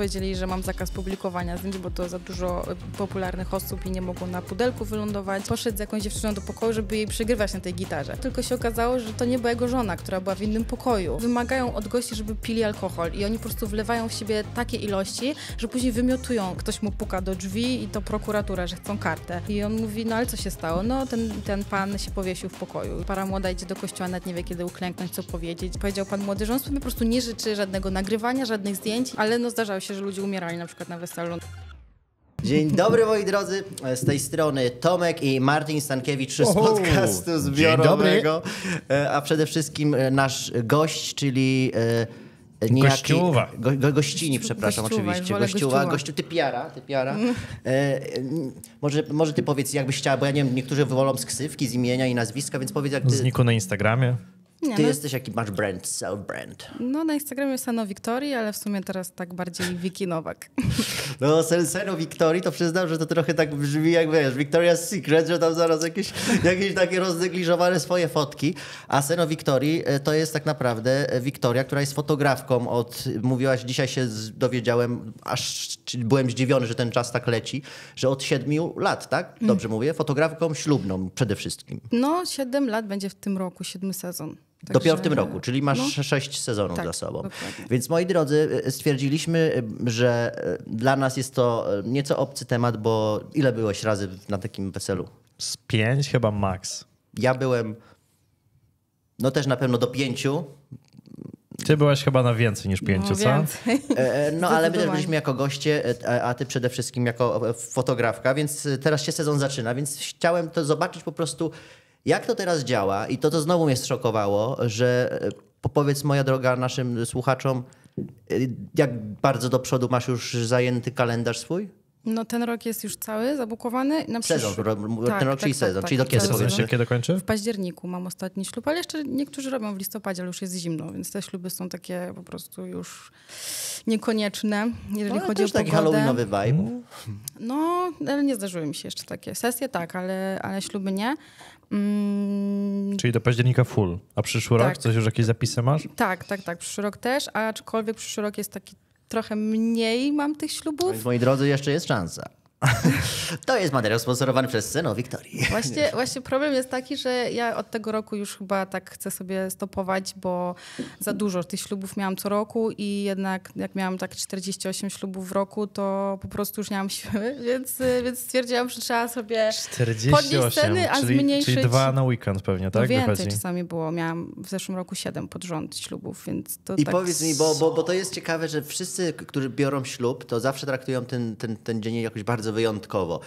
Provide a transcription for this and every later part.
powiedzieli, że mam zakaz publikowania zdjęć, bo to za dużo e, popularnych osób i nie mogło na pudelku wylądować. Poszedł z jakąś dziewczyną do pokoju, żeby jej przygrywać na tej gitarze. Tylko się okazało, że to nie była jego żona, która była w innym pokoju. Wymagają od gości, żeby pili alkohol i oni po prostu wlewają w siebie takie ilości, że później wymiotują. Ktoś mu puka do drzwi i to prokuratura, że chcą kartę. I on mówi, no ale co się stało? No ten, ten pan się powiesił w pokoju. Para młoda idzie do kościoła, nawet nie wie kiedy uklęknąć, co powiedzieć. Powiedział pan młody, że on sobie po prostu nie życzy żadnego nagrywania, żadnych zdjęć, ale no zdarzało się, że ludzie umierali na przykład na weselu. Dzień dobry moi drodzy, z tej strony Tomek i Martin Stankiewicz z podcastu zbiorowego, E, a przede wszystkim e, nasz gość, czyli e, niejaki... Gościuwa. Go, go, gościni, przepraszam, Gościuwa, oczywiście. Gościuwa, gościuwa. gościu, ty piara, ty piara. E, e, może, może ty powiedz, jakbyś chciała, bo ja nie wiem, niektórzy wolą z ksywki, z imienia i nazwiska, więc powiedz, jak ty, Zniku na Instagramie. Nie, ty no, jesteś, jaki masz brand, self brand. no na Instagramie Sano Wiktorii, ale w sumie teraz tak bardziej Wiki Nowak. No, Sensero Wiktorii, to przyznam, że to trochę tak brzmi jak, wiesz, Victoria's Secret, że tam zaraz jakieś, jakieś takie roznegliżowane swoje fotki. A Seno Wiktorii e, to jest tak naprawdę e, Wiktoria, która jest fotografką od, mówiłaś, dzisiaj się dowiedziałem, aż byłem zdziwiony, że ten czas tak leci, że od siedmiu lat, tak? Dobrze mówię? Fotografką ślubną przede wszystkim. No 7 lat będzie w tym roku, siódmy sezon. Także- Dopiero w tym roku, czyli masz No. sześć sezonów Tak, za sobą. dokładnie. Więc moi drodzy, e, stwierdziliśmy, e, że e, dla nas jest to nieco obcy temat, bo ile byłeś razy na takim weselu? Z pięć chyba max. Ja byłem, no też na pewno do pięciu, Ty byłaś chyba na więcej niż pięciu, no, co? Więcej. no ale my też byliśmy jako goście, a- ty przede wszystkim jako fotografka, więc teraz się sezon zaczyna, więc chciałem to zobaczyć po prostu, jak to teraz działa i to, to znowu mnie zszokowało, że e, po- powiedz moja droga naszym słuchaczom, e, jak bardzo do przodu masz już zajęty kalendarz swój? No ten rok jest już cały zabukowany. Na Sezon, przysz- ten rok, czyli sezon, czyli do kiedy Sezon powiedzmy? się kiedy kończy? W październiku mam ostatni ślub, ale jeszcze niektórzy robią w listopadzie, ale już jest zimno, więc te śluby są takie po prostu już niekonieczne, jeżeli No, chodzi też o taki pogodę. halloweenowy vibe. No, ale nie zdarzyły mi się jeszcze takie sesje, tak, ale, ale śluby nie. Mm, Czyli do października full. A przyszły Tak. rok? Coś już jakieś zapisy masz? tak, tak, tak, przyszły rok też, aczkolwiek przyszły rok jest taki trochę mniej mam tych ślubów. Więc moi drodzy, jeszcze jest szansa. To jest materiał sponsorowany przez Seno Wiktorii. Właśnie, właśnie problem jest taki, że ja od tego roku już chyba tak chcę sobie stopować, bo za dużo tych ślubów miałam co roku i jednak jak miałam tak 48 ślubów w roku, to po prostu już nie mam siły, więc, więc stwierdziłam, że trzeba sobie 48, sceny, a czyli, zmniejszyć- czyli dwa na weekend pewnie, no tak? więcej Wychodzi. czasami było. Miałam w zeszłym roku 7 pod rząd ślubów, więc to I tak... powiedz mi, bo, bo, bo to jest ciekawe, że wszyscy, którzy biorą ślub, to zawsze traktują ten, ten, ten dzień jakoś bardzo wyjątkowo.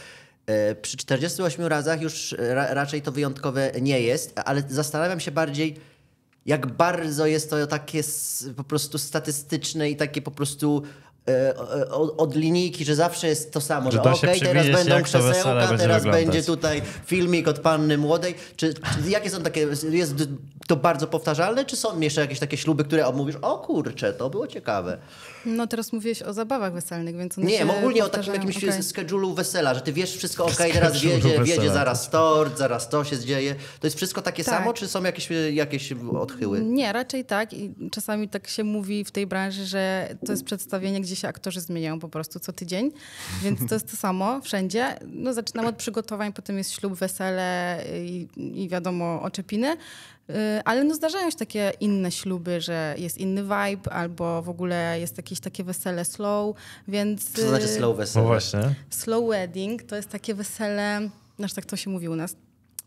E, Przy 48 razach już ra, raczej to wyjątkowe nie jest, ale zastanawiam się bardziej, jak bardzo jest to takie po prostu statystyczne i takie po prostu e, od linijki, że zawsze jest to samo, Że że, okej, teraz przewidzieć, będą krzesełka, teraz wyglądać. będzie tutaj filmik od panny młodej. Czy, czy jakie są takie, jest to bardzo powtarzalne, czy są jeszcze jakieś takie śluby, które mówisz, o kurczę, to było ciekawe. No teraz mówiłeś o zabawach weselnych, więc one Nie, się ogólnie o takim jakimś Okej. schedule'u wesela, że ty wiesz wszystko, okej, teraz Schedule'u wiedzie, wiedzie to zaraz tort, zaraz to się dzieje. To jest wszystko takie Tak. samo, czy są jakieś, jakieś odchyły? Nie, raczej tak. I czasami tak się mówi w tej branży, że to jest przedstawienie, gdzie się aktorzy zmieniają po prostu co tydzień. Więc to jest to samo wszędzie. No, zaczynam od przygotowań, potem jest ślub, wesele i, i wiadomo oczepiny. Yy, Ale no zdarzają się takie inne śluby, że jest inny vibe albo w ogóle jest jakieś takie wesele slow, więc... Co to znaczy yy, slow No wesele? właśnie. Slow wedding to jest takie wesele, znaczy tak to się mówi u nas,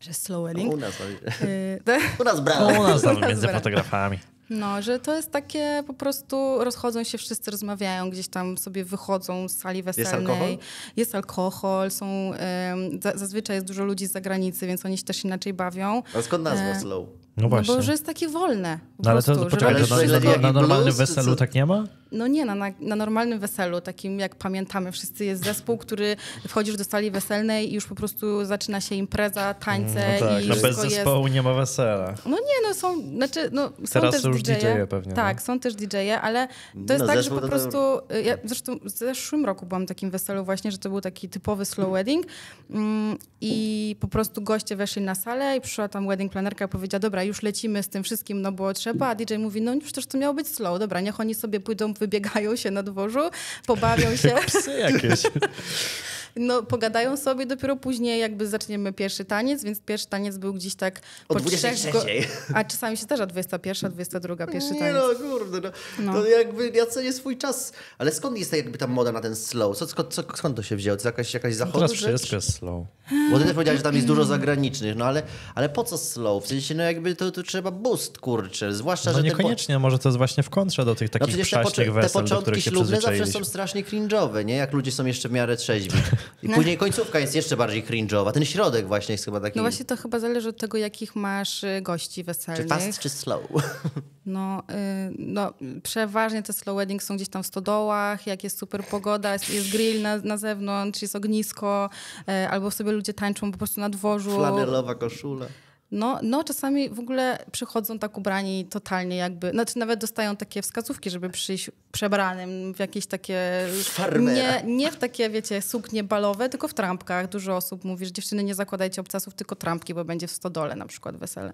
że slow wedding. U nas, Yy, u nas No, brawo. u nas tam między fotografami. No, że to jest takie po prostu rozchodzą się, wszyscy rozmawiają, gdzieś tam sobie wychodzą z sali weselnej. alkohol? Jest alkohol, są, za, zazwyczaj jest dużo ludzi z zagranicy, więc oni się też inaczej bawią. A skąd nazwa E, slow? No No właśnie. bo że jest takie wolne. No ale to poczekaj, to na, na, na normalnym weselu tak nie ma? No nie, na, na, na normalnym weselu, takim jak pamiętamy wszyscy, jest zespół, który wchodzisz do sali weselnej i już po prostu zaczyna się impreza, tańce No tak, i no bez wszystko jest... zespołu nie ma wesela. No nie, no są, znaczy, no, są Teraz też są już DJ-e. DJ-e pewnie, Tak, no. są też DJ-e, ale to No, jest tak, że po to- prostu, y, ja zresztą w zeszłym roku byłam na takim weselu właśnie, że to był taki typowy slow wedding mm, i po prostu goście weszli na salę i przyszła tam wedding planerka i powiedziała, dobra, już lecimy z tym wszystkim, no bo trzeba, a DJ mówi, no przecież to miało być slow, dobra, niech oni sobie pójdą, wybiegają się na dworzu, pobawią się. Psy jakieś. No, pogadają sobie, dopiero później jakby zaczniemy pierwszy taniec, więc pierwszy taniec był gdzieś tak O po 23. trzech... A czasami się zdarza 21, 22, pierwszy nie taniec. no, kurde, no. No. To jakby ja cenię swój czas. Ale skąd jest ta jakby ta moda na ten slow? Co, skąd, co, skąd to się wzięło? To jakaś, jakaś zachodu Teraz wszystko jest slow. Bo ty też powiedziałeś, że tam jest dużo zagranicznych, no ale, ale po co slow? W sensie, no jakby to, to trzeba boost, kurczę. Zwłaszcza, No że ten po- niekoniecznie, może to jest właśnie w kontrze do tych No takich te, przaśnych te wesel, do początki których się ślubne zawsze są strasznie cringe'owe, nie? Jak ludzie są jeszcze w miarę trzeźwi. I później końcówka jest jeszcze bardziej cringe'owa. Ten środek właśnie jest chyba taki... No właśnie to chyba zależy od tego, jakich masz y, gości czy weselnych. fast, czy slow? No, y, no, przeważnie te slow wedding są gdzieś tam w stodołach, jak jest super pogoda, jest, jest grill na, na zewnątrz, jest ognisko, y, albo sobie ludzie tańczą po prostu na dworzu. Flanelowa koszula. No, no, czasami w ogóle przychodzą tak ubrani totalnie jakby, znaczy nawet dostają takie wskazówki, żeby przyjść przebranym w jakieś takie, Farmera. nie, nie w takie, wiecie, suknie balowe, tylko w trampkach. Dużo osób mówi, że dziewczyny nie zakładajcie obcasów, tylko trampki, bo będzie w stodole na przykład wesele.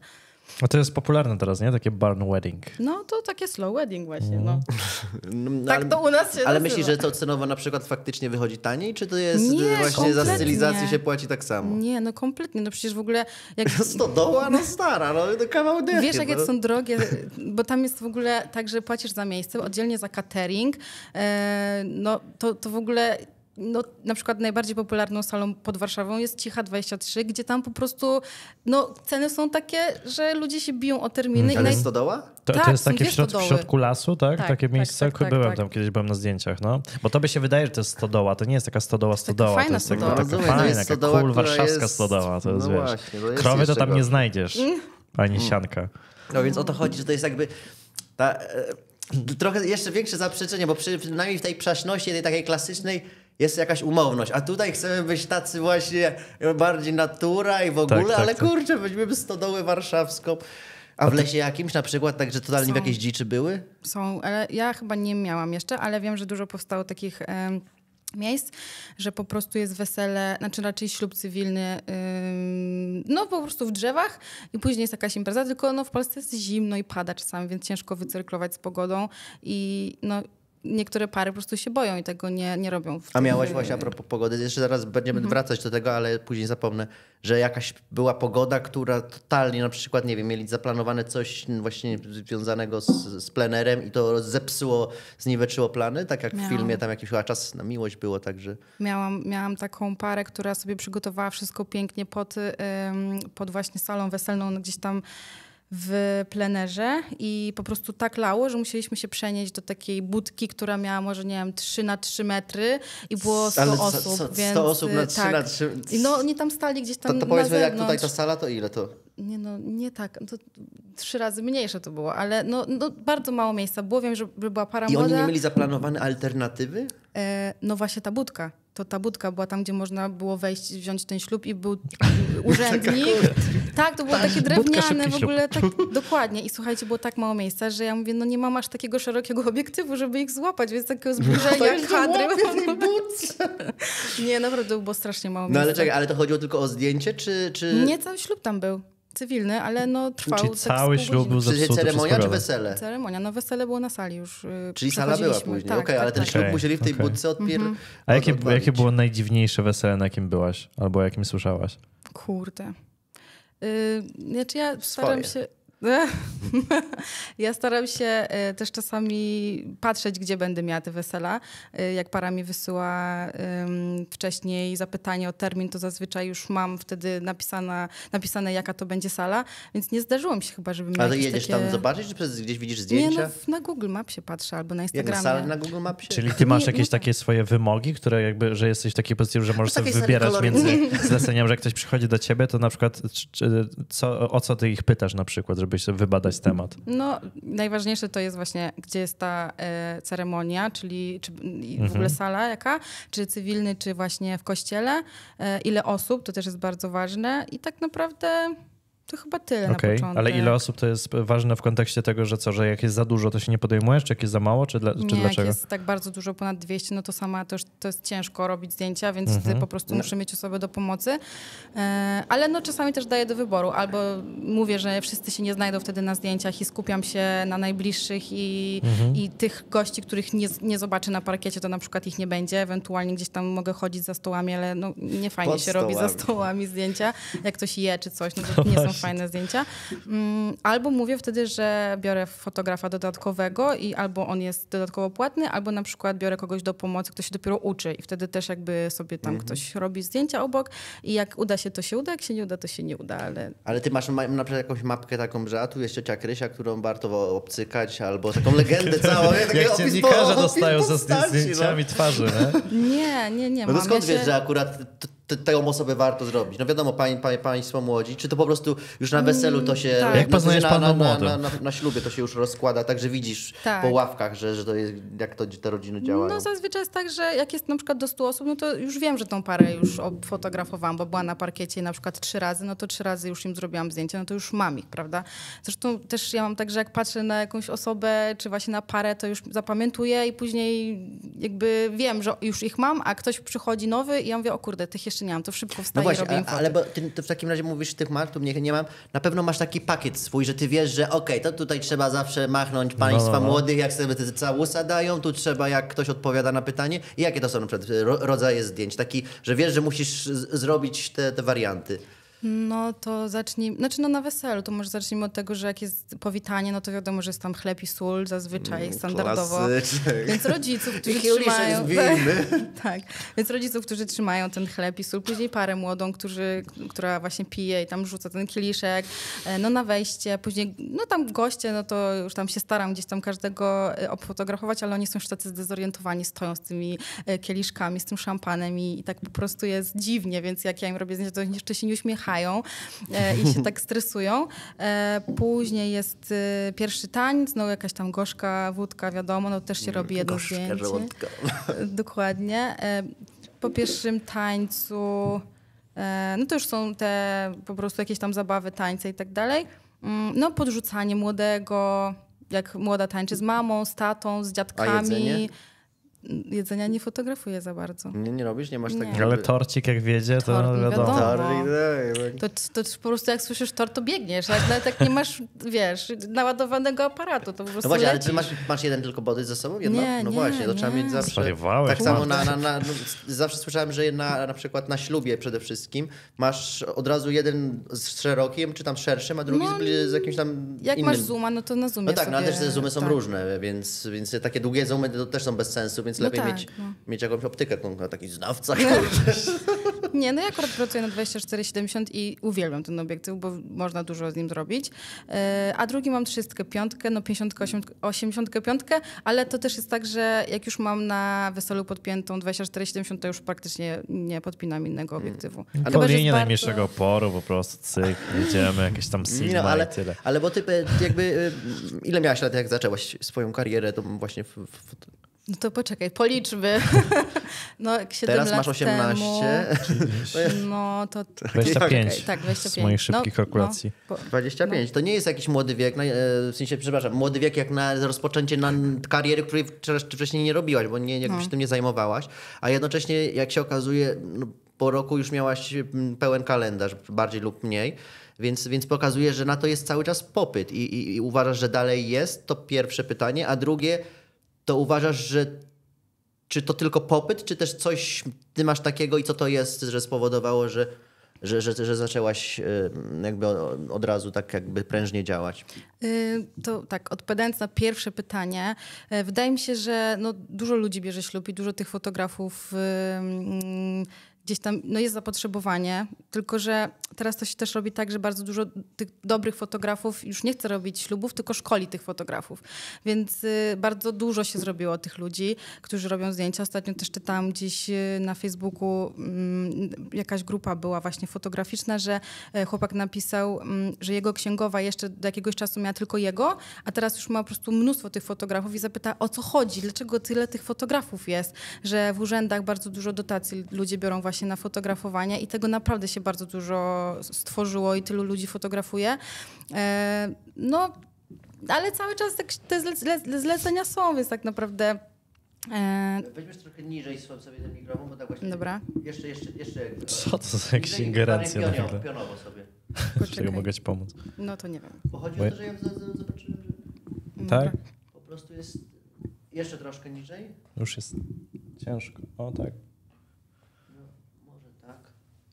A to jest popularne teraz, nie? Takie barn wedding. No, to takie slow wedding właśnie, no. No, Tak ale- to u nas się Ale myślisz, że to cenowo na przykład faktycznie wychodzi taniej, czy to jest Nie, właśnie za stylizację się płaci tak samo? Nie, no kompletnie, no przecież w ogóle jak... Stodoła, no stara, no to kawał dychy. Wiesz, jakie no. są drogie, bo tam jest w ogóle tak, że płacisz za miejsce, oddzielnie za catering. E, no to, to w ogóle. No, na przykład najbardziej popularną salą pod Warszawą jest Cicha 23, gdzie tam po prostu no, ceny są takie, że ludzie się biją o terminy. i Ale naj... stodoła? To, Tak, to jest takie w, środ, w środku lasu, tak? Tak, takie tak, miejsce? tak, tak, byłem tak. tam kiedyś, byłem na zdjęciach, no. Bo to by się wydaje, że to jest stodoła. To nie jest taka stodoła, taka stodoła. to jest stodoła. taka to fajna, jest jaka stodoła, cool warszawska jest- stodoła. To jest, no wiesz, właśnie, to jest krowy to tam nie znajdziesz, Mm. ani sianka. No więc o to chodzi, że to jest jakby ta, e, trochę jeszcze większe zaprzeczenie, bo przy, przynajmniej w tej przaśności, tej takiej klasycznej jest jakaś umowność, a tutaj chcemy być tacy właśnie bardziej natura i w ogóle, Tak, tak, ale tak. kurczę, weźmiemy stodołę warszawską. A w lesie jakimś na przykład, tak, że totalnie w Są. jakieś dziczy były? Są, ale ja chyba nie miałam jeszcze, ale wiem, że dużo powstało takich em, miejsc, że po prostu jest wesele, znaczy raczej ślub cywilny, ym, no po prostu w drzewach i później jest jakaś impreza, tylko no w Polsce jest zimno i pada czasami, więc ciężko wycyrklować z pogodą i no niektóre pary po prostu się boją i tego nie, nie robią. W A miałaś w- właśnie a propos pogody, jeszcze zaraz będziemy Mhm. wracać do tego, ale później zapomnę, że jakaś była pogoda, która totalnie na przykład, nie wiem, mieli zaplanowane coś właśnie związanego z, z plenerem i to zepsuło, zniweczyło plany, tak jak w Miałam. filmie, tam jakiś chyba czas na miłość było, także... Miałam, miałam taką parę, która sobie przygotowała wszystko pięknie pod, pod właśnie salą weselną gdzieś tam w plenerze i po prostu tak lało, że musieliśmy się przenieść do takiej budki, która miała może, nie wiem, 3 na 3 metry i było 100 Ale osób. co- 100 więc, osób na y, 3 tak. na 3 I no oni tam stali gdzieś tam To, to powiedzmy, jak tutaj ta sala, to ile to? Nie no, nie tak. To trzy razy mniejsze to było, ale no, no bardzo mało miejsca było. Wiem, że była para I oni młoda. nie mieli zaplanowane alternatywy? E, no właśnie ta budka. To ta budka była tam, gdzie można było wejść, wziąć ten ślub i był urzędnik. tak, to było takie drewniane w ogóle. Tak, dokładnie. I słuchajcie, było tak mało miejsca, że ja mówię, no nie mam aż takiego szerokiego obiektywu, żeby ich złapać, więc takiego zbliżenia kadry. nie, naprawdę było strasznie mało No miejsca. ale czekaj, ale to chodziło tylko o zdjęcie, czy... czy... Nie, cały ślub tam był. Cywilny, ale no trwał Czyli tak cały ślub był zepsuty ceremonia, czy wesele? Ceremonia, no wesele było na sali już. yy, Czyli sala była później, Tak, okej, ale tak, ten tak. ślub musieli w tej okej. budce odpier... A jakie, jakie było najdziwniejsze wesele, na jakim byłaś? Albo o jakim słyszałaś? Kurde. Yy, znaczy ja staram Swoje. się... Ja staram się y, też czasami patrzeć, gdzie będę miała te wesela. Y, Jak para mi wysyła wcześniej zapytanie o termin, to zazwyczaj już mam wtedy napisana, napisane, jaka to będzie sala, więc nie zdarzyło mi się chyba, żeby Ale to jakieś jedziesz takie... tam zobaczyć, czy przez, gdzieś widzisz Nie, zdjęcia? no, w- na Google Mapsie patrzę albo na Jak Instagramie. na salę na Google Mapsie? Czyli ty masz Nie, jakieś no takie swoje wymogi, które jakby, że jesteś w takiej pozycji, że możesz sobie wybierać między zleceniem, że jak ktoś przychodzi do ciebie, to na przykład czy, czy, co, o co ty ich pytasz na przykład, żebyś sobie wybadać temat. No, najważniejsze to jest właśnie, gdzie jest ta e, ceremonia, czyli czy, i w Mhm. ogóle sala jaka, czy cywilny, czy właśnie w kościele, e, ile osób, to też jest bardzo ważne i tak naprawdę To chyba tyle na Okej, początek. ale ile osób to jest ważne w kontekście tego, że co, że jak jest za dużo, to się nie podejmujesz, czy jak jest za mało, czy, dla, czy Nie, dlaczego? jak jest tak bardzo dużo, ponad 200, no to sama to, już, to jest ciężko robić zdjęcia, więc Mhm. po prostu muszę mieć osobę do pomocy. E, ale no czasami też daję do wyboru. Albo mówię, że wszyscy się nie znajdą wtedy na zdjęciach i skupiam się na najbliższych i, Mhm. i tych gości, których nie, nie zobaczę na parkiecie, to na przykład ich nie będzie. Ewentualnie gdzieś tam mogę chodzić za stołami, ale no, nie fajnie Pod się robi za stołami. stołami zdjęcia. Jak ktoś je czy coś, no to nie są fajne zdjęcia. Mm, Albo mówię wtedy, że biorę fotografa dodatkowego i albo on jest dodatkowo płatny, albo na przykład biorę kogoś do pomocy, kto się dopiero uczy i wtedy też jakby sobie tam Mhm. ktoś robi zdjęcia obok i jak uda się, to się uda, jak się nie uda, to się nie uda, ale Ale ty masz ma- na przykład jakąś mapkę taką, że a tu jest ciocia Krysia, którą warto obcykać, albo taką legendę całą. Jak dziennikarze dostają za postaci, zdjęciami twarzy, nie? nie, nie, nie No mam. to skąd ja wiesz, się... że akurat tę osobę warto zrobić? No wiadomo, pań, pań, państwo młodzi, czy to po prostu już na weselu to się... tak. Jak poznajesz na, na, na, na, na, na ślubie to się już rozkłada, tak że widzisz Tak. po ławkach, że, że to jest, jak to te rodziny działają. No zazwyczaj jest tak, że jak jest na przykład do 100 osób, no to już wiem, że tą parę już fotografowałam, bo była na parkiecie na przykład trzy razy, no to trzy razy już im zrobiłam zdjęcie, no to już mam ich, prawda? Zresztą też ja mam tak, że jak patrzę na jakąś osobę, czy właśnie na parę, to już zapamiętuję i później jakby wiem, że już ich mam, a ktoś przychodzi nowy i ja mówię, o kurde, tych jeszcze nie mam, to szybko No wstaję i właśnie, robię im a, foty. ale bo ty, ty w takim razie mówisz tych mark, tu mnie nie mam. Na pewno masz taki pakiet swój, że ty wiesz, że okej, to tutaj trzeba zawsze machnąć państwa No, no, no. młodych, jak sobie te całusa dają, tu trzeba, jak ktoś odpowiada na pytanie. I jakie to są na przykład ro, rodzaje zdjęć? Taki, że wiesz, że musisz z, zrobić te, te warianty. No to zacznij, znaczy no na weselu, to może zacznijmy od tego, że jak jest powitanie, no to wiadomo, że jest tam chleb i sól zazwyczaj, standardowo. Klasyczek. Więc rodziców, którzy trzymają... winy. tak, więc rodziców, którzy trzymają ten chleb i sól, później parę młodą, którzy, która właśnie pije i tam rzuca ten kieliszek, e, no na wejście, później, no tam goście, no to już tam się staram gdzieś tam każdego e, obfotografować, ale oni są już tacy zdezorientowani, stoją z tymi e, kieliszkami, z tym szampanem i, i tak po prostu jest dziwnie, więc jak ja im robię zdjęcia, to jeszcze się nie uśmiechają e, i się tak stresują. E, później jest e, pierwszy taniec, no jakaś tam gorzka wódka, wiadomo, no też się robi jedno Gorzka zdjęcie. żołądka. Dokładnie. Po pierwszym tańcu, no to już są te po prostu jakieś tam zabawy, tańce i tak dalej. Mm, No podrzucanie młodego, jak młoda tańczy z mamą, z tatą, z dziadkami. jedzenie? Jedzenia nie fotografuję za bardzo. Nie, nie robisz? Nie masz takiego... Ale torcik jak wiedzie, to Tort, no wiadomo. wiadomo. Torcik, tak. To, to po prostu jak słyszysz tort, to biegniesz. Nawet jak nie masz, wiesz, naładowanego aparatu, to po prostu No właśnie, ale ty masz, masz jeden tylko body ze sobą? Jedno? Nie, no nie, właśnie, to nie. trzeba mieć zawsze... Zwariowałeś, Tak samo na, na, na, no, zawsze słyszałem, że na, na przykład na ślubie przede wszystkim masz od razu jeden z szerokim, czy tam szerszym, a drugi No, z, z jakimś tam Jak innym. masz zooma, no to na zoomie No tak, no ale też te zoomy są tak. różne, więc, więc takie długie zoomy to też są bez sensu, więc No lepiej tak, mieć, no. mieć jakąś optykę, no, taki znawca. Nie, no ja akurat pracuję na 24-70 i uwielbiam ten obiektyw, bo można dużo z nim zrobić. E, A drugi mam 35, no 50, 85, ale to też jest tak, że jak już mam na weselu podpiętą 24-70, to już praktycznie nie podpinam innego obiektywu. Chyba, że Po jest linii bardzo- najmniejszego oporu po prostu cyk, jedziemy, jakieś tam Nie, sigma no, ale, i tyle. ale bo ty jakby, e, ile miałaś lat, jak zaczęłaś swoją karierę, to właśnie w, w, No to poczekaj, policzmy. no jak 7 teraz lat masz 18, Temu, no to... 25 Okej, tak, 25. z moich szybkich no, kalkulacji. No, po- 25. To nie jest jakiś młody wiek, no, e, w sensie, przepraszam, młody wiek jak na rozpoczęcie na kariery, której wcześniej- wcześniej nie robiłaś, bo nie, jakby się tym nie zajmowałaś, a jednocześnie, jak się okazuje, no, po roku już miałaś mm, pełen kalendarz, bardziej lub mniej, więc, więc pokazuje, że na to jest cały czas popyt I, i, i uważasz, że dalej jest, to pierwsze pytanie, a drugie, to uważasz, że czy to tylko popyt, czy też coś ty masz takiego i co to jest, że spowodowało, że, że, że, że zaczęłaś y, jakby od razu tak jakby prężnie działać? Y, To tak, odpowiadając na pierwsze pytanie, e, wydaje mi się, że no, dużo ludzi bierze ślub i dużo tych fotografów y, mm, gdzieś tam no, jest zapotrzebowanie, tylko że teraz to się też robi tak, że bardzo dużo tych dobrych fotografów już nie chce robić ślubów, tylko szkoli tych fotografów. Więc y, bardzo dużo się zrobiło tych ludzi, którzy robią zdjęcia. Ostatnio też czytałam gdzieś y, na Facebooku, mm, jakaś grupa była właśnie fotograficzna, że e, chłopak napisał, mm, że jego księgowa jeszcze do jakiegoś czasu miała tylko jego, a teraz już ma po prostu mnóstwo tych fotografów i zapyta, o co chodzi, dlaczego tyle tych fotografów jest, że w urzędach bardzo dużo dotacji ludzie biorą właśnie właśnie na fotografowanie i tego naprawdę się bardzo dużo stworzyło i tylu ludzi fotografuje. E, no, ale cały czas tak, te zle- zlecenia są, więc tak naprawdę... E, Weźmiesz trochę niżej sobie ten mikrofon, bo tak właśnie... Dobra. Jeszcze, jeszcze, jeszcze. Co to za jakieś Niżej, ingerencje pionowo, sobie. Czego mogę ci pomóc? No to nie wiem. Bo chodzi Bo- o to, że ja zobaczyłem, że Tak? po prostu jest jeszcze troszkę niżej. Już jest ciężko. O tak.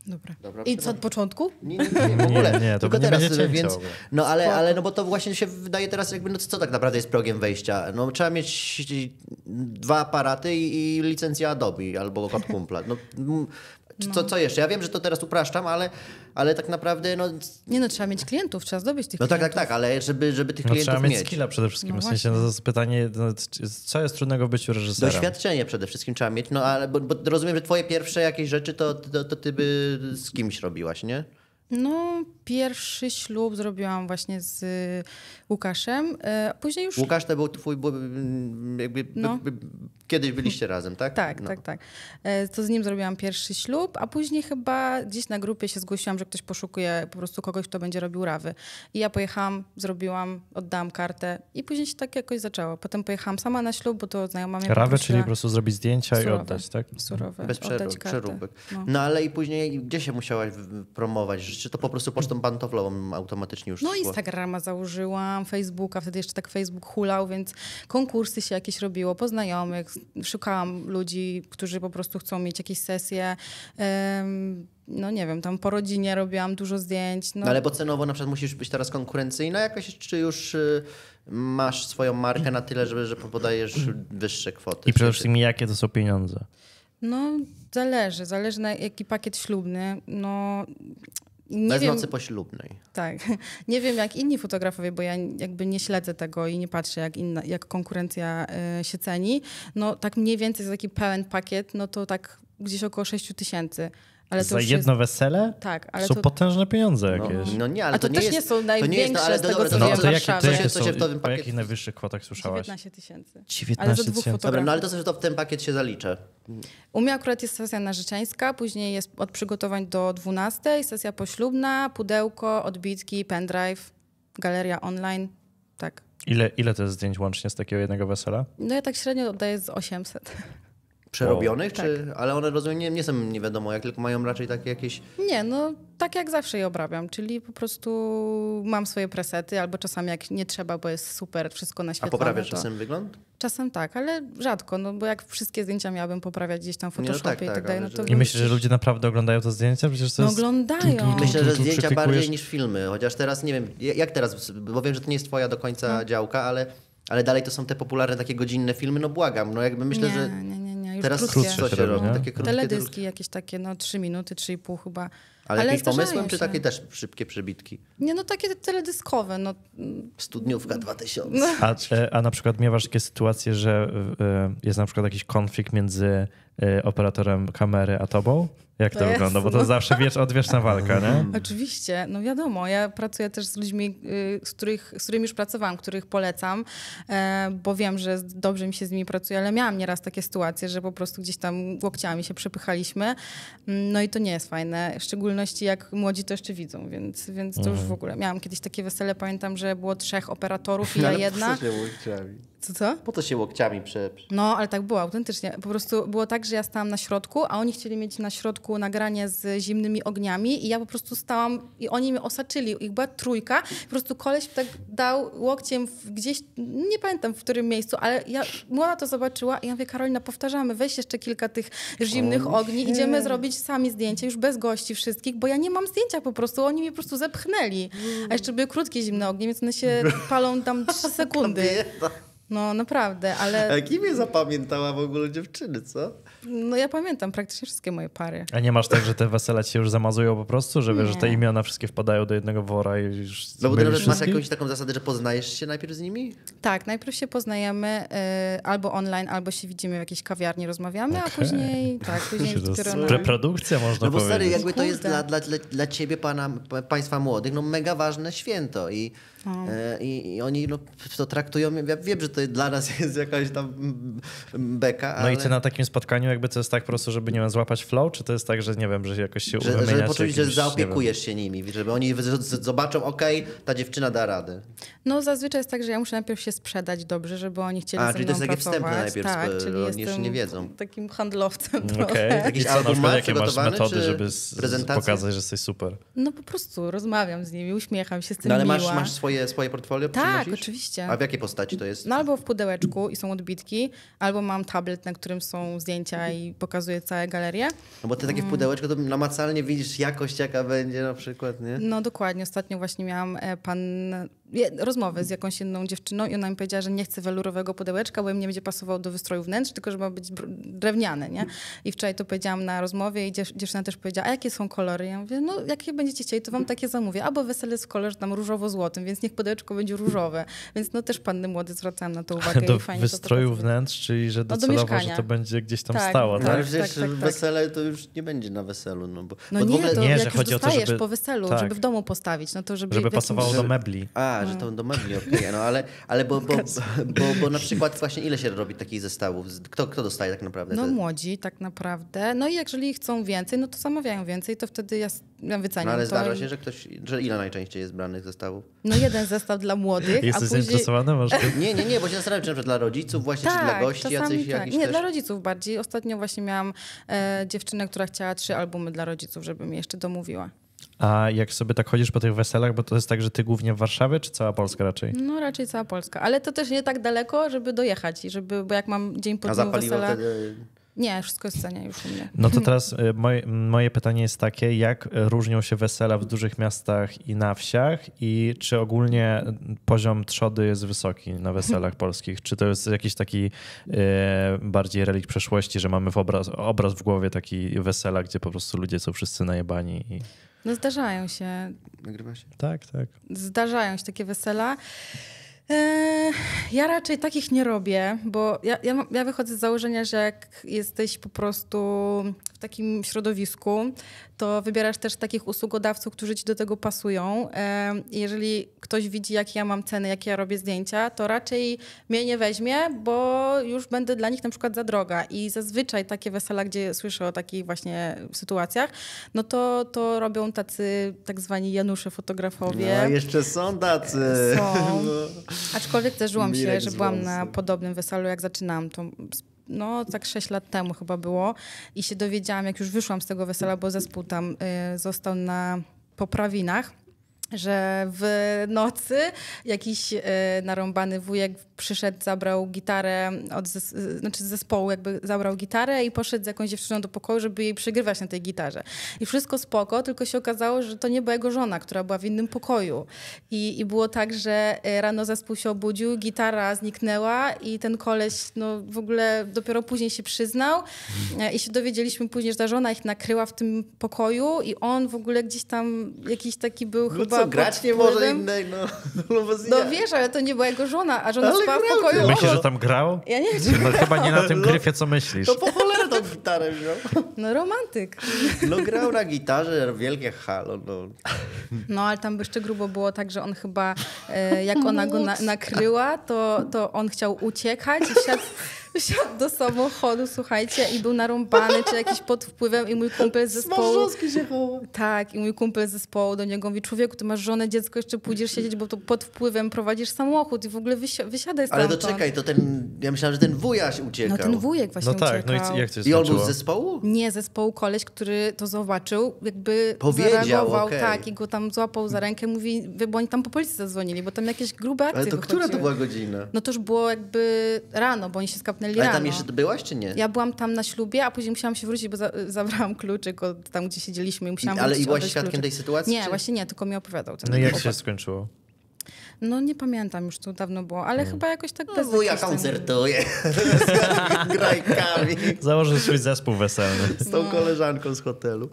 Dobra. Dobra, I co od początku? Nie, nie, nie, w ogóle. Nie, nie, to Tylko teraz, cięcia więc, no ale, ale no bo to właśnie się wydaje teraz jakby, no co tak naprawdę jest progiem wejścia? No trzeba mieć dwa aparaty i, i licencję Adobe albo kod kumpla. No, czy co, co jeszcze? Ja wiem, że to teraz upraszczam, ale, ale tak naprawdę no, Nie no, trzeba mieć klientów, trzeba zdobyć tych no tak, klientów. tak, tak, ale żeby, żeby tych No, klientów trzeba mieć mieć. skilla przede wszystkim. No w sensie no, to jest pytanie, no, co jest trudnego w byciu reżyserem? Doświadczenie przede wszystkim trzeba mieć, no ale bo, bo rozumiem, że twoje pierwsze jakieś rzeczy to, to, to ty by z kimś robiłaś, nie? No, pierwszy ślub zrobiłam właśnie z y, Łukaszem, a później już... Łukasz to był twój, mm, jakby, No. Kiedyś byliście razem, tak? Tak, no. tak, tak. E, To z nim zrobiłam pierwszy ślub, a później chyba gdzieś na grupie się zgłosiłam, że ktoś poszukuje po prostu kogoś, kto będzie robił rawy. I ja pojechałam, zrobiłam, oddałam kartę i później się tak jakoś zaczęło. Potem pojechałam sama na ślub, bo to znajoma mnie Rawy, poprosiła. czyli po prostu zrobić zdjęcia i Surowe. oddać, tak? Surowe, Bez przerób, przeróbek. No. No. ale i później gdzie się musiałaś promować? Czy to po prostu pocztą pantoflową automatycznie już No szło? Instagrama założyłam, Facebooka, wtedy jeszcze tak Facebook hulał, więc konkursy się jakieś robiło, poznajomych, szukałam ludzi, którzy po prostu chcą mieć jakieś sesje. Em, no nie wiem, tam po rodzinie robiłam dużo zdjęć. No, No ale bo cenowo na przykład musisz być teraz konkurencyjna jakoś, czy już y, masz swoją markę na tyle, że, że podajesz wyższe kwoty? I przede wszystkim jakie to są pieniądze? no zależy, zależy na jaki pakiet ślubny. No nie Bez wiem, nocy poślubnej. tak, nie wiem jak inni fotografowie, bo ja jakby nie śledzę tego i nie patrzę jak, inna, jak konkurencja y, się ceni. No tak mniej więcej za taki pełen pakiet, no to tak gdzieś około 6 tysięcy. Ale to Za jedno jest, wesele? tak, ale są to, potężne pieniądze No, jakieś. no nie, ale A to nie też jest, nie są to nie jest, największe ale z tego, co to wiem No w to jakie, to jakie są, nowym po jakich najwyższych kwotach słyszałaś? 19 tysięcy. Ale 19 za dwóch tysięcy. Dobra, no ale to, to w ten pakiet się zalicza. U mnie akurat jest sesja narzeczeńska, później jest od przygotowań do 12, sesja poślubna, pudełko, odbitki, pendrive, galeria online. Tak. Ile, ile to jest zdjęć łącznie z takiego jednego wesela? No ja tak średnio oddaję z 800. Przerobionych, Tak. czy, ale one rozumiem, nie, nie są nie wiadomo jak, tylko mają raczej takie jakieś... Nie, no tak jak zawsze je obrabiam, czyli po prostu mam swoje presety, albo czasami jak nie trzeba, bo jest super, wszystko A naświetlone. poprawiasz to... czasem wygląd? Czasem tak, ale rzadko, no bo jak wszystkie zdjęcia miałabym poprawiać gdzieś tam w Nie, no Photoshopie tak, i tak, tak dalej, ale no to że- I myślisz, że ludzie naprawdę oglądają to zdjęcie? Przecież to No jest... oglądają. Myślę, że zdjęcia bardziej niż filmy, chociaż teraz nie wiem, jak teraz, bo wiem, że to nie jest twoja do końca No. działka, ale, ale dalej to są te popularne takie godzinne filmy, no błagam, no jakby myślę, nie, że nie, nie, już teraz. Krótsze co się robi, robi, takie krótkie, Teledyski jakieś takie, no 3 minuty, 3,5 chyba. ale, jakimś zdarzają pomysłem, czy się. takie też szybkie przebitki? Nie, no takie teledyskowe, no. Studniówka 2000. A, e, a na przykład miewasz takie sytuacje, że e, jest na przykład jakiś konflikt między e, operatorem kamery a tobą? Jak to To jest, wygląda? Bo to no. zawsze wiesz, odwieczna walka, nie? Oczywiście, no wiadomo, ja pracuję też z ludźmi, y, z, których, z którymi już pracowałam, których polecam, e, bo wiem, że dobrze mi się z nimi pracuje, ale miałam nieraz takie sytuacje, że po prostu gdzieś tam łokciami się przepychaliśmy. Mm, No i to nie jest fajne, w szczególności jak młodzi to jeszcze widzą, więc, więc to już w ogóle. Miałam kiedyś takie wesele, pamiętam, że było trzech operatorów i ja jedna. Po co? Co? Po to się łokciami prze... No, ale tak było, autentycznie. Po prostu było tak, że ja stałam na środku, a oni chcieli mieć na środku nagranie z zimnymi ogniami i ja po prostu stałam i oni mnie osaczyli. Ich była trójka. Po prostu koleś tak dał łokciem gdzieś, nie pamiętam w którym miejscu, ale ja, młoda to zobaczyła i ja mówię, Karolina, powtarzamy, weź jeszcze kilka tych zimnych ogni, idziemy zrobić sami zdjęcie, już bez gości wszystkich, bo ja nie mam zdjęcia po prostu, oni mnie po prostu zepchnęli. A jeszcze były krótkie zimne ognie, więc one się palą tam trzy sekundy. No naprawdę, ale A kim je zapamiętała w ogóle dziewczyny, co? no ja pamiętam praktycznie wszystkie moje pary. A nie masz tak, że te wesela ci się już zamazują po prostu, że wiesz, że te imiona wszystkie wpadają do jednego wora i już No bo ty nawet masz jakąś taką zasadę, że poznajesz się najpierw z nimi? Tak, najpierw się poznajemy y, albo online, albo się widzimy w jakiejś kawiarni, rozmawiamy, a Okej. później tak, później To jest dopiero na... preprodukcja, można No bo powiedzieć. stary, jakby to jest dla, dla, dla, dla ciebie, pana, pa- państwa młodych, no mega ważne święto i, e, i, i oni no, to traktują, ja wiem, że to dla nas jest jakaś tam beka, No ale... i ty na takim spotkaniu jakby to jest tak po prostu, żeby nie wiem, złapać flow, czy to jest tak, że nie wiem, że jakoś się Że, żeby poczuć, że zaopiekujesz się nimi, żeby oni z- z- zobaczą, okej, ta dziewczyna da radę. No zazwyczaj jest tak, że ja muszę najpierw się sprzedać dobrze, żeby oni chcieli A, ze czyli to jest takie wstępne najpierw, tak, bo czyli oni jeszcze jestem nie wiedzą. takim handlowcem Okej. trochę. Jakiś I co, na album masz jakie masz metody, żeby z, pokazać, że jesteś super? No po prostu rozmawiam z nimi, uśmiecham się z tym No ale miła. masz, masz swoje, swoje portfolio? Tak, przynosisz? oczywiście. A w jakiej postaci to jest? No albo w pudełeczku i są odbitki, albo mam tablet, na którym są zdjęcia i pokazuję całe galerię. No bo ty takie w pudełeczko, to namacalnie widzisz jakość, jaka będzie na przykład, nie? No dokładnie, ostatnio właśnie miałam e, pan rozmowę z jakąś inną dziewczyną i ona mi powiedziała, że nie chce welurowego pudełeczka, bo im nie będzie pasował do wystroju wnętrz, tylko że ma być drewniane, nie? I wczoraj to powiedziałam na rozmowie i dziew- dziewczyna też powiedziała, a jakie są kolory? Ja mówię, no jakie będziecie chcieli, to wam takie zamówię. Albo wesele jest w kolorze tam różowo-złotym, więc niech pudełeczko będzie różowe. Więc no też panny młode zwracałam na to uwagę Do i fajnie wystroju wnętrz, czyli że No, do docelowo, że to będzie gdzieś tam Tak. stało, No, tak? ale tak, przecież tak, tak. wesele to już nie będzie na weselu, no bo, No bo nie, ogóle... to Nie, jak że już chodzi o to, dostajesz żeby- po weselu, tak. żeby w domu postawić, no to żeby... Żeby w jakimś- pasowało do mebli. A, że to do mebli, okej, no ale, ale bo, bo, bo, bo na przykład właśnie ile się robi takich zestawów? Kto, kto dostaje tak naprawdę? No te- młodzi tak naprawdę. No i jeżeli chcą więcej, no to zamawiają więcej, to wtedy ja, ja wyceniam no ale to. zdarza się, że ktoś, że ile najczęściej jest branych zestawów? No jeden zestaw dla młodych, Jesteś a później... zainteresowany? Masz... Nie, nie, nie, bo się zastanawiam, czy na dla rodziców właśnie, czy dla Tak, gości jacyś tak. jakiś Nie, też... dla rodziców bardziej. Ostatnio właśnie miałam e, dziewczynę, która chciała trzy albumy dla rodziców, żeby mi jeszcze domówiła. A jak sobie tak chodzisz po tych weselach, bo to jest tak, że ty głównie w Warszawie, czy cała Polska raczej? No raczej cała Polska. Ale to też nie tak daleko, żeby dojechać i żeby, bo jak mam dzień po A dniu wesela... wtedy... Nie, wszystko jest w cenie już u mnie. No to teraz y, moje, moje pytanie jest takie, jak różnią się wesela w dużych miastach i na wsiach i czy ogólnie poziom trzody jest wysoki na weselach polskich? Czy to jest jakiś taki y, bardziej relikt przeszłości, że mamy w obraz, obraz w głowie taki wesela, gdzie po prostu ludzie są wszyscy najebani i... No zdarzają się Nagrywa się? Tak, tak. zdarzają się takie wesela. Eee, ja raczej takich nie robię, bo ja, ja, ja wychodzę z założenia, że jak jesteś po prostu w takim środowisku, to wybierasz też takich usługodawców, którzy ci do tego pasują. I jeżeli ktoś widzi, jakie ja mam ceny, jakie ja robię zdjęcia, to raczej mnie nie weźmie, bo już będę dla nich na przykład za droga. I zazwyczaj takie wesela, gdzie słyszę o takich właśnie sytuacjach, no to, to robią tacy tak zwani Janusze fotografowie. No, jeszcze są tacy. Są. No. Aczkolwiek zdarzyło mi się, że byłam na podobnym weselu, jak zaczynałam. To, no, tak 6 lat temu chyba było. I się dowiedziałam, jak już wyszłam z tego wesela, bo zespół tam y, został na poprawinach że w nocy jakiś y, narąbany wujek przyszedł, zabrał gitarę od zes- znaczy z zespołu, jakby zabrał gitarę i poszedł z jakąś dziewczyną do pokoju, żeby jej przygrywać na tej gitarze. I wszystko spoko, tylko się okazało, że to nie była jego żona, która była w innym pokoju. I, i było tak, że y, rano zespół się obudził, gitara zniknęła i ten koleś no, w ogóle dopiero później się przyznał e, i się dowiedzieliśmy później, że ta żona ich nakryła w tym pokoju i on w ogóle gdzieś tam jakiś taki był No chyba co, grać nie może innego? No, No ja- wiesz, ale to nie była jego żona, a żona Ale spała w pokoju. Myślisz, że tam grał? Ja nie wiem, No chyba nie na tym gryfie, co myślisz. To po cholerę tą gitarę wziął. no romantyk. No grał na gitarze, wielkie halo. No. No ale tam by jeszcze grubo było tak, że on chyba, e, jak ona go na, nakryła, to, to on chciał uciekać i wsiadł, wsiadł do samochodu, słuchajcie, i był narąbany, czy jakiś pod wpływem i mój kumpel z zespołu... Się. Tak, i mój kumpel z zespołu do niego mówi, człowieku, ty masz żonę, dziecko, jeszcze pójdziesz siedzieć, bo to pod wpływem prowadzisz samochód i w ogóle wysi- wysiadaj Ale to czekaj, to ten, ja myślałem, że ten wujaś uciekał. No ten wujek właśnie No tak, no uciekał. i jak to się I on był z zespołu? Nie, zespołu koleś, który to zobaczył, jakby Powiedział, zareagował, okej. tak, i go tam złapał za rękę, mówi, bo oni tam po policji zadzwonili, bo tam jakieś grube akcje Ale to która to wychodziły. była godzina? No to już było jakby rano, bo oni się skapnęli Ale rano. tam jeszcze byłaś, czy nie? Ja byłam tam na ślubie, a później musiałam się wrócić, bo za, zabrałam kluczyk od tam, gdzie siedzieliśmy i musiałam Ale i byłaś świadkiem kluczyk. tej sytuacji? Nie, czy... właśnie nie, tylko mi opowiadał ten No i jak się skończyło? No nie pamiętam, już to dawno było, ale chyba jakoś tak No, bez wuja koncertuje z grajkami, Założył swój zespół weselny. z tą koleżanką z hotelu.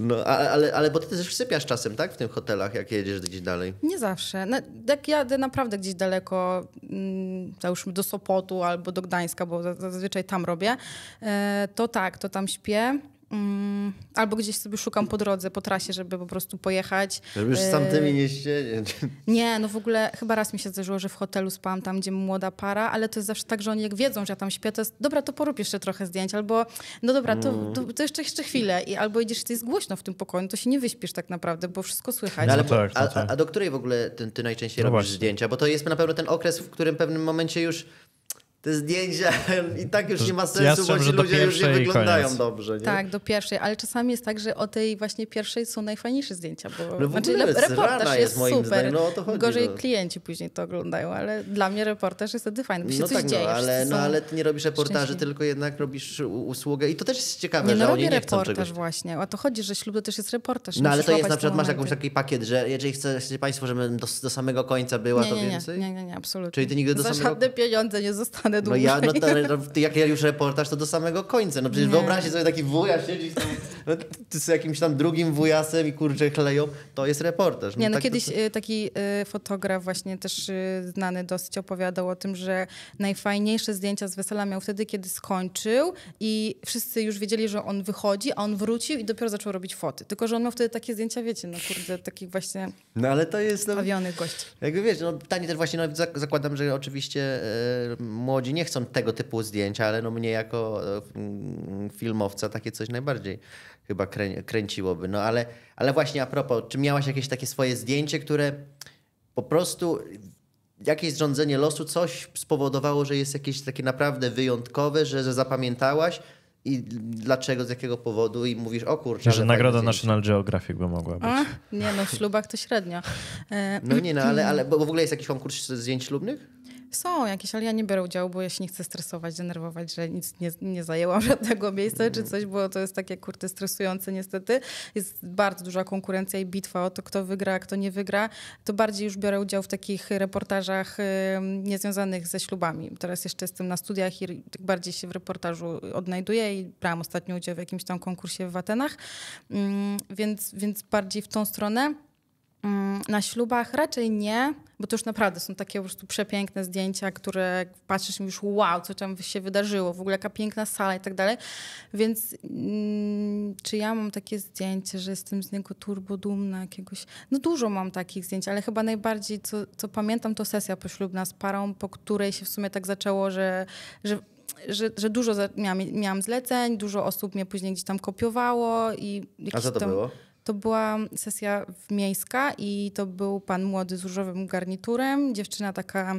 No, ale, ale, bo ty też sypiasz czasem, tak? W tych hotelach, jak jedziesz gdzieś dalej. Nie zawsze. Jak jadę naprawdę gdzieś daleko, mm, załóżmy do Sopotu albo do Gdańska, bo za- zazwyczaj tam robię, e, to tak, to tam śpię. Mm, albo gdzieś sobie szukam po drodze, po trasie, żeby po prostu pojechać. Żeby już z E, tamtymi nie siedzieć. Nie, no w ogóle chyba raz mi się zdarzyło, że w hotelu spałam tam, gdzie młoda para, ale to jest zawsze tak, że oni jak wiedzą, że ja tam śpię, to jest dobra, to porób jeszcze trochę zdjęć, albo no dobra, to, Mm. to, to jeszcze, jeszcze chwilę, I, albo idziesz, to jest głośno w tym pokoju, to się nie wyśpisz tak naprawdę, bo wszystko słychać. No ale No tak, no a, a, tak. a do której w ogóle ty, ty najczęściej No robisz właśnie. zdjęcia? Bo to jest na pewno ten okres, w którym w pewnym momencie już te zdjęcia i tak już nie ma ja sensu, bo ci że do ludzie już nie wyglądają koniec. dobrze. Nie? Tak, do pierwszej, ale czasami jest tak, że o tej właśnie pierwszej są najfajniejsze zdjęcia, bo No w znaczy, reportaż jest, jest moim super. zdaniem, no o to chodzi, Gorzej no. klienci później to oglądają, ale dla mnie reportaż jest wtedy fajny, bo się No coś tak, dzieje. no, ale, no ale ty nie robisz reportaży, tylko jednak robisz usługę i to też jest ciekawe, Nie, że no oni robię nie chcą reportaż czegoś. właśnie. O to chodzi, że ślub to też jest reportaż. No ale to jest na przykład, masz jakąś taki pakiet, że jeżeli chce- chcecie Państwo, żebym do, do samego końca była, nie, to nie, nie, więcej? nie, nie, nie, absolutnie. Czyli ty nigdy do Za samego- żadne pieniądze nie zostanę No dłużej. ja, no to, no, jak ja już reportaż, to do samego końca. No przecież Nie. wyobraźcie sobie taki wuja siedzi tam, no, z jakimś tam drugim wujasem i kurczę chleją, to jest reportaż. Nie, no tak to- kiedyś y, taki y, fotograf właśnie też y, znany dosyć opowiadał o tym, że najfajniejsze zdjęcia z wesela miał wtedy, kiedy skończył i wszyscy już wiedzieli, że on wychodzi, a on wrócił i dopiero zaczął robić foty. Tylko, że on miał wtedy takie zdjęcia, wiecie, no kurde, takich właśnie No ale to jest... No, gości. jakby wiesz, no pytanie też właśnie, no, zak- zakładam, że oczywiście e, młodzi nie chcą tego typu zdjęcia, ale no mnie jako mm, filmowca takie coś najbardziej chyba krę, kręciłoby. No ale, ale właśnie a propos, czy miałaś jakieś takie swoje zdjęcie, które po prostu jakieś zrządzenie losu, coś spowodowało, że jest jakieś takie naprawdę wyjątkowe, że, że zapamiętałaś i dlaczego, z jakiego powodu i mówisz, o kurczę, Że nagroda. National Geographic by mogła być. A, nie no, w ślubach to średnio. E, No nie, no ale, ale bo w ogóle jest jakiś konkurs zdjęć ślubnych? Są jakieś, ale ja nie biorę udziału, bo ja się nie chcę stresować, denerwować, że nic nie, nie zajęłam żadnego miejsca czy coś, bo to jest takie kurde stresujące niestety. Jest bardzo duża konkurencja i bitwa o to, kto wygra, a kto nie wygra. To bardziej już biorę udział w takich reportażach em, niezwiązanych ze ślubami. Teraz jeszcze jestem na studiach i tak bardziej się w reportażu odnajduję i brałam ostatnio udział w jakimś tam konkursie w Atenach, Mm, więc, więc bardziej w tą stronę. Mm, Na ślubach raczej nie, bo to już naprawdę są takie po prostu przepiękne zdjęcia, które patrzysz i już wow, co tam się wydarzyło, w ogóle jaka piękna sala i tak dalej. Więc mm, czy ja mam takie zdjęcie, że jestem z niego turbo dumna jakiegoś? No dużo mam takich zdjęć, ale chyba najbardziej, co, co pamiętam, to sesja poślubna z parą, po której się w sumie tak zaczęło, że, że że, że dużo miałam, miałam zleceń, dużo osób mnie później gdzieś tam kopiowało i A co to tam, było? To była sesja miejska i to był pan młody z różowym garniturem, dziewczyna taka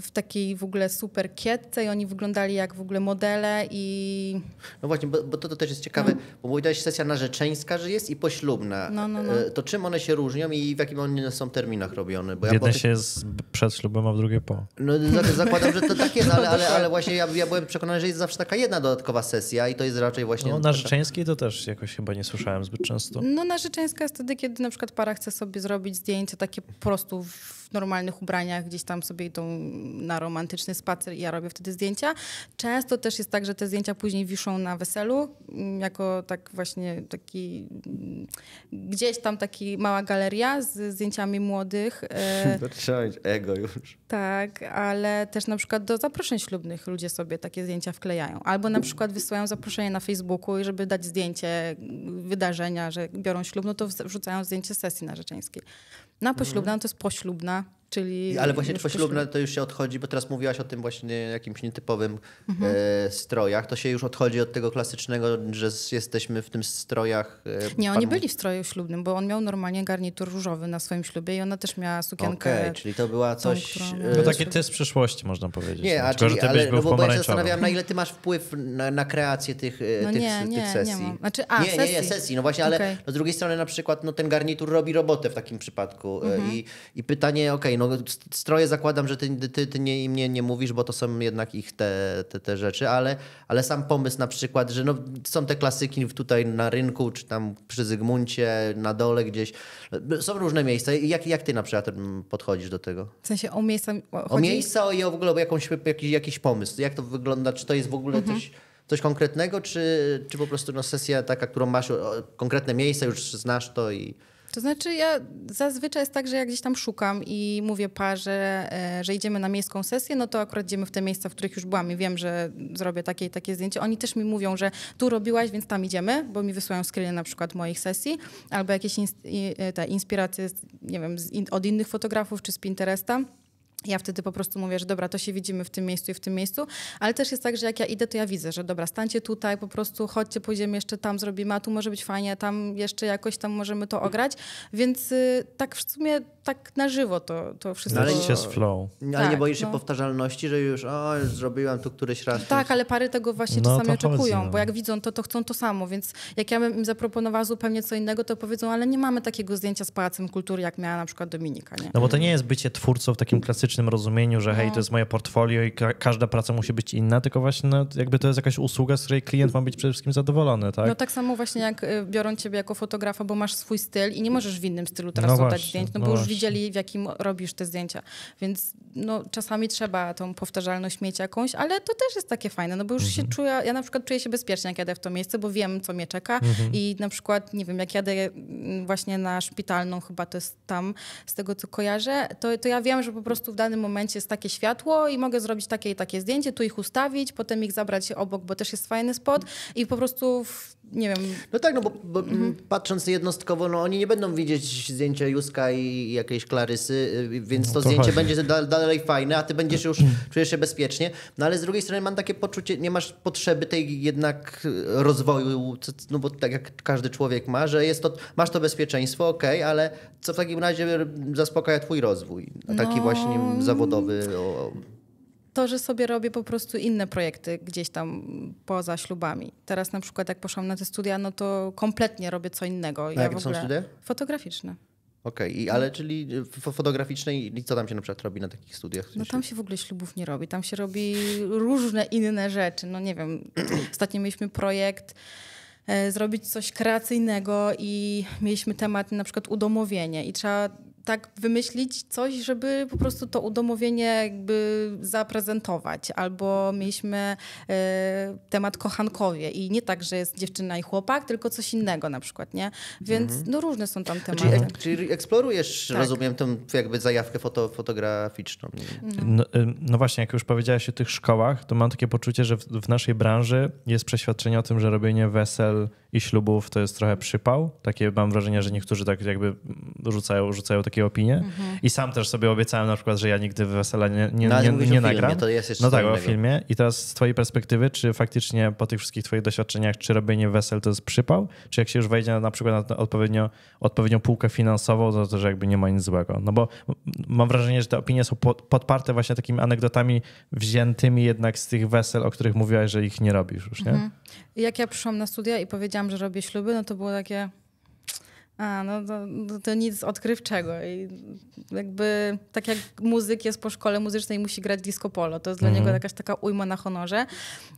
w takiej w ogóle super kietce i oni wyglądali jak w ogóle modele i No właśnie, bo, bo to, to też jest ciekawe, bo powiedziałeś sesja narzeczeńska, że jest i poślubna. No, no, no. E, To czym one się różnią i w jakim one są terminach robione? Bo jednej potem- się jest przed ślubem, a w drugiej po. No, za- zakładam, że to tak jest, ale, ale, ale właśnie ja, ja byłem przekonany, że jest zawsze taka jedna dodatkowa sesja i to jest raczej właśnie... No, narzeczeńskiej to też jakoś chyba nie słyszałem zbyt często. no narzeczeńska jest wtedy, kiedy na przykład para chce sobie zrobić zdjęcie takie po prostu w normalnych ubraniach, gdzieś tam sobie idą na romantyczny spacer i ja robię wtedy zdjęcia. Często też jest tak, że te zdjęcia później wiszą na weselu, mm, jako tak właśnie taki mm, gdzieś tam taki mała galeria z zdjęciami młodych. e, trzeba mieć ego już. Tak, ale też na przykład do zaproszeń ślubnych ludzie sobie takie zdjęcia wklejają. Albo na przykład wysyłają zaproszenie na Facebooku i żeby dać zdjęcie wydarzenia, że biorą ślub, no to wrzucają zdjęcie sesji narzeczeńskiej. Na poślubna no to jest poślubna, Bye. Czyli... Ale właśnie już poślubne to już się odchodzi, bo teraz mówiłaś o tym właśnie jakimś nietypowym Mhm. e, strojach. To się już odchodzi od tego klasycznego, że jesteśmy w tym strojach. E, Nie, oni byli w stroju ślubnym, bo on miał normalnie garnitur różowy na swoim ślubie i ona też miała sukienkę... Okej, czyli to była tą, coś... którą- e, No taki ty z przyszłości, można powiedzieć. Nie, no, a tylko, czyli, że ty byś ale, był no w bo, ja się zastanawiam, na ile ty masz wpływ na, na kreację tych, e, No tych, nie, tych nie, nie sesji. mam. Znaczy, a, nie, nie, nie, sesji. sesji, no właśnie, ale Okej. no z drugiej strony na przykład no, ten garnitur robi robotę w takim przypadku. e, Mhm. I, I pytanie, okej, no st- stroje zakładam, że ty, ty, ty nie, im nie, nie mówisz, bo to są jednak ich te, te, te rzeczy, ale, ale sam pomysł na przykład, że no, są te klasyki tutaj na rynku, czy tam przy Zygmuncie, na dole gdzieś. Są różne miejsca. Jak, jak ty na przykład podchodzisz do tego? W sensie o miejsca... O chodzi- miejsca i o w ogóle o jakąś, jakiś, jakiś pomysł. Jak to wygląda? Czy to jest w ogóle Mhm. coś, coś konkretnego, czy, czy po prostu no, sesja taka, którą masz, o, konkretne miejsce, już znasz to i... To znaczy ja zazwyczaj jest tak, że jak gdzieś tam szukam i mówię parze, e, że idziemy na miejską sesję, no to akurat idziemy w te miejsca, w których już byłam i wiem, że zrobię takie i takie zdjęcie. Oni też mi mówią, że tu robiłaś, więc tam idziemy, bo mi wysyłają screeny na przykład moich sesji albo jakieś ins- e, te inspiracje, nie wiem, in- od innych fotografów czy z Pinteresta. Ja wtedy po prostu mówię, że dobra, to się widzimy w tym miejscu i w tym miejscu, ale też jest tak, że jak ja idę, to ja widzę, że dobra, stańcie tutaj, po prostu chodźcie, pójdziemy jeszcze tam, zrobimy, a tu może być fajnie, tam jeszcze jakoś tam możemy to ograć, więc y, tak w sumie tak na żywo to, to wszystko... No ale Idźcie z flow. Ale Tak, nie boisz się no. powtarzalności, że już, o, już zrobiłam tu któryś raz. Tak, ale pary tego właśnie No, czasami to chodzi, oczekują, no. bo jak widzą to, to chcą to samo, więc jak ja bym im zaproponowała zupełnie co innego, to powiedzą, ale nie mamy takiego zdjęcia z Pałacem Kultury, jak miała na przykład Dominika, nie? No bo to nie jest bycie twórcą w takim klasycznym rozumieniu, że hej, to jest moje portfolio i ka- każda praca musi być inna, tylko właśnie no, jakby to jest jakaś usługa, z której klient ma być przede wszystkim zadowolony, tak? No tak samo właśnie jak y, biorą ciebie jako fotografa, bo masz swój styl i nie możesz w innym stylu teraz No oddać właśnie, zdjęć, no, no bo już właśnie. widzieli w jakim robisz te zdjęcia. Więc no, czasami trzeba tą powtarzalność mieć jakąś, ale to też jest takie fajne, no bo już Mhm. się czuję, ja na przykład czuję się bezpiecznie, jak jadę w to miejsce, bo wiem, co mnie czeka Mhm. i na przykład, nie wiem, jak jadę mm, właśnie na szpitalną, chyba to jest tam, z tego co kojarzę, to, to ja wiem, że po prostu w danym momencie jest takie światło i mogę zrobić takie i takie zdjęcie, tu ich ustawić, potem ich zabrać obok, bo też jest fajny spot i po prostu, w, nie wiem, No tak, no bo, bo Mhm. patrząc jednostkowo, no oni nie będą widzieć zdjęcia Józka i jakiejś Klarysy, y, więc to, No to zdjęcie chodzi. będzie da, dalej fajne, a ty będziesz już, czujesz się bezpiecznie. No ale z drugiej strony mam takie poczucie, nie masz potrzeby tej jednak y, rozwoju, no bo tak jak każdy człowiek ma, że jest to, masz to bezpieczeństwo, okej, ale co w takim razie zaspokaja twój rozwój, a taki No. właśnie zawodowy, o, to, że sobie robię po prostu inne projekty gdzieś tam poza ślubami. Teraz na przykład jak poszłam na te studia, no to kompletnie robię co innego. A jakie są studia? Fotograficzne. Okej, i ale czyli f- fotograficzne i co tam się na przykład robi na takich studiach? No tam się w ogóle ślubów nie robi. Tam się robi różne inne rzeczy. No nie wiem, ostatnio mieliśmy projekt e, zrobić coś kreacyjnego i mieliśmy temat na przykład udomowienie i trzeba tak wymyślić coś, żeby po prostu to udomowienie jakby zaprezentować. Albo mieliśmy e, temat kochankowie i nie tak, że jest dziewczyna i chłopak, tylko coś innego na przykład, nie? Więc no różne są tam tematy. Czyli, ek, czyli eksplorujesz, Tak. rozumiem, tę jakby zajawkę foto, fotograficzną. No, y, no właśnie, jak już powiedziałeś o tych szkołach, to mam takie poczucie, że w, w naszej branży jest przeświadczenie o tym, że robienie wesel i ślubów to jest trochę przypał. Takie mam wrażenie, że niektórzy tak jakby rzucają, rzucają takie opinie. Mhm. I sam też sobie obiecałem na przykład, że ja nigdy wesela nie, nie, No, nie, mówisz nie o filmie, nagram. to jest jeszcze no tak, o innego. filmie. I teraz z twojej perspektywy, czy faktycznie po tych wszystkich twoich doświadczeniach, czy robienie wesel to jest przypał? Czy jak się już wejdzie na, na przykład na odpowiednio, odpowiednią półkę finansową, to, to że jakby nie ma nic złego? No bo mam wrażenie, że te opinie są pod, podparte właśnie takimi anegdotami wziętymi jednak z tych wesel, o których mówiłaś, że ich nie robisz już, nie? Mhm. Jak ja przyszłam na studia i powiedziałam, że robię śluby, no to było takie. A, no to, no to nic odkrywczego. I jakby tak jak muzyk jest po szkole muzycznej musi grać disco polo, to jest dla Mhm. niego jakaś taka ujma na honorze.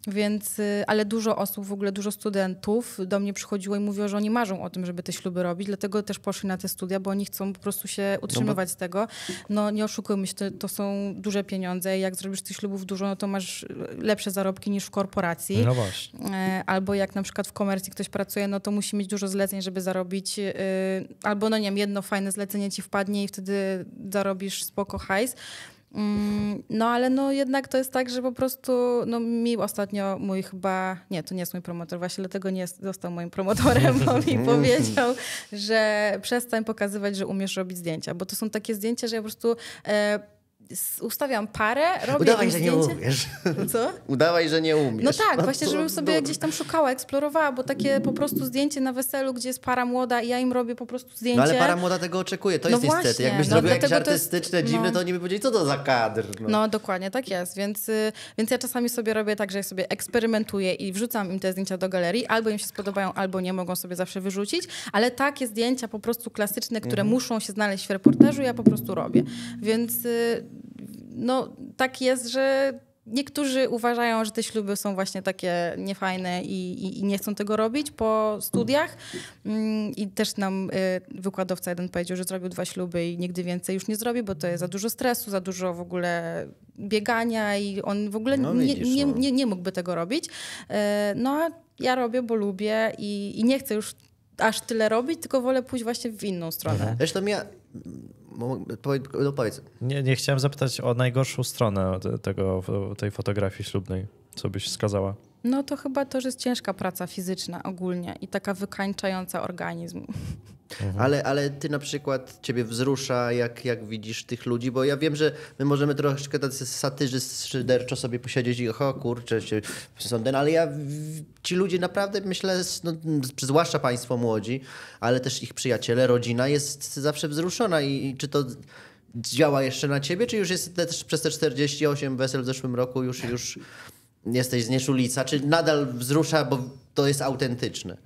Więc, y, ale dużo osób, w ogóle dużo studentów do mnie przychodziło i mówiło, że oni marzą o tym, żeby te śluby robić, dlatego też poszli na te studia, bo oni chcą po prostu się utrzymywać z tego. No nie oszukujmy się, to, to są duże pieniądze jak zrobisz tych ślubów dużo, no to masz y, lepsze zarobki niż w korporacji. No właśnie. E, Albo jak na przykład w komercji ktoś pracuje, no to musi mieć dużo zleceń, żeby zarobić. Y, Albo no nie wiem, jedno fajne zlecenie ci wpadnie i wtedy zarobisz spoko hajs. Mm, No ale no jednak to jest tak, że po prostu no mi ostatnio mój chyba, nie, to nie jest mój promotor, właśnie dlatego nie jest, został moim promotorem, bo mi powiedział, że przestań pokazywać, że umiesz robić zdjęcia, bo to są takie zdjęcia, że ja po prostu e, ustawiam parę, robię Udawaj, że nie umiesz. Co? Udawaj, że nie umiesz. No tak, właśnie, to żebym sobie dur- gdzieś tam szukała, eksplorowała, bo takie po prostu zdjęcie na weselu, gdzie jest para młoda i ja im robię po prostu zdjęcie. No ale para młoda tego oczekuje, to No jest niestety. właśnie, Jakbyś no zrobił jakieś to jest- artystyczne, dziwne, no. to oni by powiedzieli, co to za kadr. No. No dokładnie, tak jest, więc, y, więc ja czasami sobie robię tak, że ja sobie eksperymentuję i wrzucam im te zdjęcia do galerii, albo im się spodobają, albo nie, mogą sobie zawsze wyrzucić, ale takie zdjęcia po prostu klasyczne, które Mhm. muszą się znaleźć w reportażu, ja po prostu robię. Więc y, no tak jest, że Niektórzy uważają, że te śluby są właśnie takie niefajne i, i, i nie chcą tego robić po studiach. Mm, I też nam y, wykładowca jeden powiedział, że zrobił dwa śluby i nigdy więcej już nie zrobi, bo to jest za dużo stresu, za dużo w ogóle biegania i on w ogóle No nie, widzisz, nie, no. nie, nie mógłby tego robić. E, No a ja robię, bo lubię i, i nie chcę już aż tyle robić, tylko wolę pójść właśnie w inną stronę. Zresztą ja... No powiedz. Nie, nie chciałem zapytać o najgorszą stronę te- tego, tej fotografii ślubnej. Co byś wskazała? No to chyba to, że jest ciężka praca fizyczna ogólnie i taka wykańczająca organizm. Ale, ale ty na przykład ciebie wzrusza, jak, jak widzisz tych ludzi, bo ja wiem, że my możemy troszeczkę tacy satyrzy szyderczo sobie posiedzieć i o kurczę, się są ten, ale ja, ci ludzie naprawdę myślę, no, zwłaszcza państwo młodzi, ale też ich przyjaciele, rodzina jest zawsze wzruszona i, i czy to działa jeszcze na ciebie, czy już jest też przez te 48 wesel w zeszłym roku już, już jesteś znieczulica, czy nadal wzrusza, bo to jest autentyczne?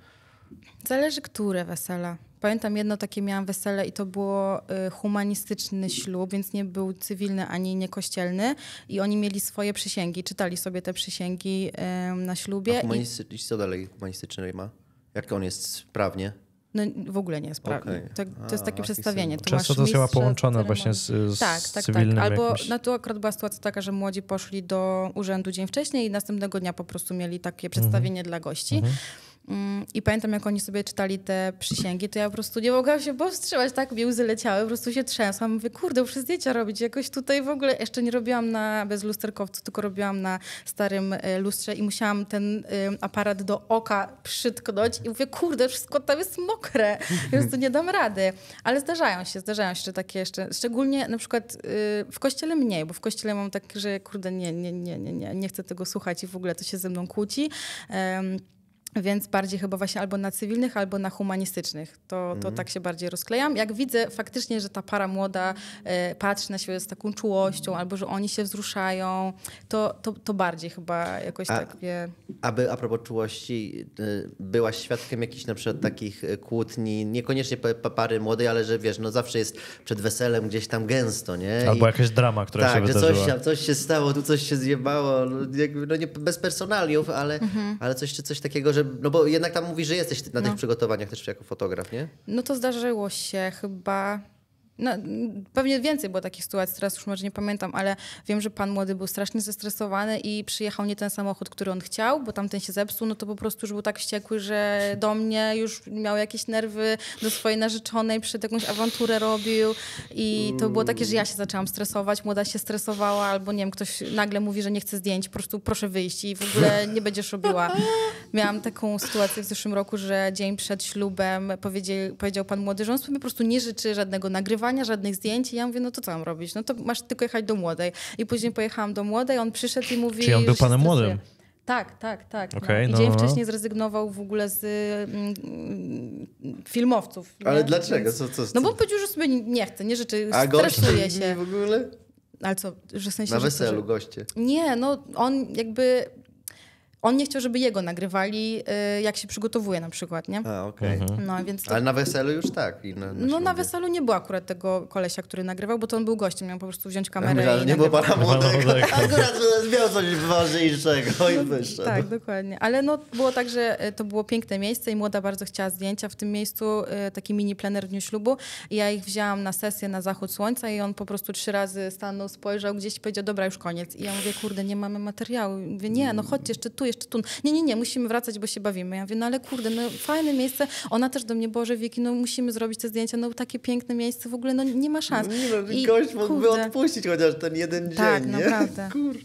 Zależy, które wesela. Pamiętam jedno takie miałam wesele i to było y, humanistyczny ślub, więc nie był cywilny ani nie kościelny i oni mieli swoje przysięgi, czytali sobie te przysięgi na ślubie A i humanistyczny, co dalej humanistyczny ma? Jak on jest prawnie? No, w ogóle nie jest prawny. Okej. To, to jest A, takie i przedstawienie. Tu Często masz to mistrza połączone ceremonii. właśnie z, z Tak, tak, tak. cywilnym Albo jakimś... no tu akurat była sytuacja taka, że młodzi poszli do urzędu dzień wcześniej i następnego dnia po prostu mieli takie przedstawienie dla gości. Mm, I pamiętam, jak oni sobie czytali te przysięgi, to ja po prostu nie mogłam się powstrzymać, tak mi łzy leciały, po prostu się trzęsłam. Mówię, kurde, muszę zdjęcia robić. Jakoś tutaj w ogóle, jeszcze nie robiłam na bez lusterkowcu, tylko robiłam na starym e, lustrze i musiałam ten aparat do oka przytknąć i mówię, kurde, wszystko tam jest mokre, po prostu nie dam rady. Ale zdarzają się, zdarzają się takie jeszcze, szczególnie na przykład y, w kościele mniej, bo w kościele mam tak, że kurde, nie, nie, nie, nie, nie, nie chcę tego słuchać i w ogóle to się ze mną kłóci. Em, więc bardziej chyba właśnie albo na cywilnych, albo na humanistycznych. To, to tak się bardziej rozklejam. Jak widzę faktycznie, że ta para młoda e, patrzy na siebie z taką czułością, albo że oni się wzruszają, to, to, to bardziej chyba jakoś A- tak wie. Aby a propos czułości, y, byłaś świadkiem jakichś na przykład takich y, kłótni, niekoniecznie pa- pa- pary młodej, ale że wiesz, no zawsze jest przed weselem gdzieś tam gęsto, nie? Albo I- jakaś drama, która tak, się że wydarzyła. coś, tam- coś się stało, tu coś się zjebało, no, jakby, no nie bez personaliów, ale, Mhm. ale coś, coś takiego, że, no bo jednak tam mówisz, że jesteś na tych No. przygotowaniach też jako fotograf, nie? No to zdarzyło się chyba. No, m, pewnie więcej było takich sytuacji, teraz już może nie pamiętam, ale wiem, że pan młody był strasznie zestresowany i przyjechał nie ten samochód, który on chciał, bo tamten się zepsuł, no to po prostu już był tak wściekły, że do mnie już miał jakieś nerwy do swojej narzeczonej, przed jakąś awanturę robił i to było takie, że ja się zaczęłam stresować, młoda się stresowała albo nie wiem, ktoś nagle mówi, że nie chce zdjęć, po prostu proszę wyjść i w ogóle nie będziesz robiła. Miałam taką sytuację w zeszłym roku, że dzień przed ślubem powiedział, powiedział pan młody, że on sobie po prostu nie życzy żadnego nagrywania, żadnych zdjęć i ja mówię, no to co mam robić? No to masz tylko jechać do młodej. I później pojechałam do młodej, on przyszedł i mówi, Czyli on był panem młodym? Tak, tak, tak. Okej, no. no, I dzień no. wcześniej zrezygnował w ogóle z mm, mm, filmowców. Ale nie? dlaczego? Więc- Co, co, No bo powiedział, że sobie nie chce, nie życzy, A goście stresuje się. w ogóle? Ale co, że w sensie, Na co, weselu że... goście. Nie, no on jakby... On nie chciał, żeby jego nagrywali, y, jak się przygotowuje na przykład, nie? A, okej. No, więc to Ale na weselu już tak. I na, na No na weselu nie było akurat tego kolesia, który nagrywał, bo to on był gościem, miał po prostu wziąć Ja kamerę myślałem, i nie było pana młodego. Akurat miał coś ważniejszego i wyszedł. Tak, dokładnie. Ale no było tak, że e, to było piękne miejsce i młoda bardzo chciała zdjęcia w tym miejscu, e, taki mini plener w dniu ślubu. I ja ich wzięłam na sesję na zachód słońca i on po prostu trzy razy stanął, spojrzał gdzieś i powiedział, dobra, już koniec. I ja mówię, kurde, nie mamy materiału. I mówię, nie, no chodźcie jeszcze tu, jeszcze tu. Nie, nie, nie, musimy wracać, bo się bawimy. Ja mówię, no ale kurde, no fajne miejsce. Ona też do mnie, Boże wieki, no musimy zrobić te zdjęcia, no takie piękne miejsce, w ogóle no nie ma szans. Nie no, I gość mógłby kurde. odpuścić chociaż ten jeden Tak, dzień, nie? naprawdę. Kurczę.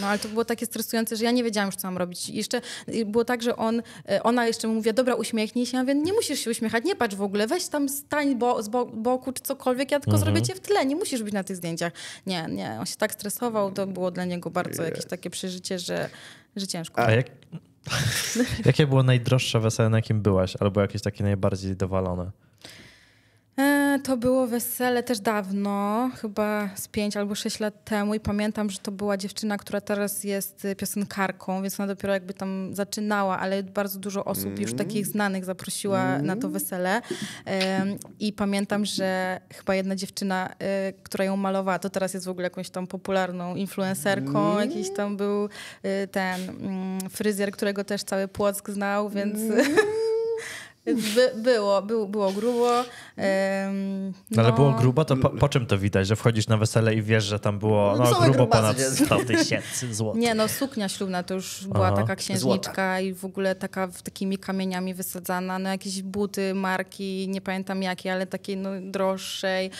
No ale to było takie stresujące, że ja nie wiedziałam już, co mam robić. I jeszcze było tak, że on, y, ona jeszcze mu mówiła, dobra, uśmiechnij się. Ja mówię, nie musisz się uśmiechać, nie patrz w ogóle, weź tam stań bo, z bo, boku czy cokolwiek, ja tylko zrobię cię w tle, nie musisz być na tych zdjęciach. Nie, nie, on się tak stresował, to było dla niego bardzo jakieś takie przeżycie, że, że ciężko. A jak... Jakie było najdroższe wesele, na jakim byłaś? Albo jakieś takie najbardziej dowalone? E, to było wesele też dawno, chyba z pięć albo sześć lat temu i pamiętam, że to była dziewczyna, która teraz jest y, piosenkarką, więc ona dopiero jakby tam zaczynała, ale bardzo dużo osób już takich znanych zaprosiła na to wesele. I pamiętam, że chyba jedna dziewczyna, y, która ją malowała, to teraz jest w ogóle jakąś tam popularną influencerką, jakiś tam był ten mm, fryzjer, którego też cały Płock znał, więc... By, było, było, było grubo. No, ale no, było grubo, to po, po czym to widać, że wchodzisz na wesele i wiesz, że tam było No, no, grubo ponad się- 100 tysięcy złotych. Nie, no suknia ślubna to już była Aha. taka księżniczka i w ogóle taka w takimi kamieniami wysadzana, no jakieś buty, marki, nie pamiętam jakie, ale takiej no droższej.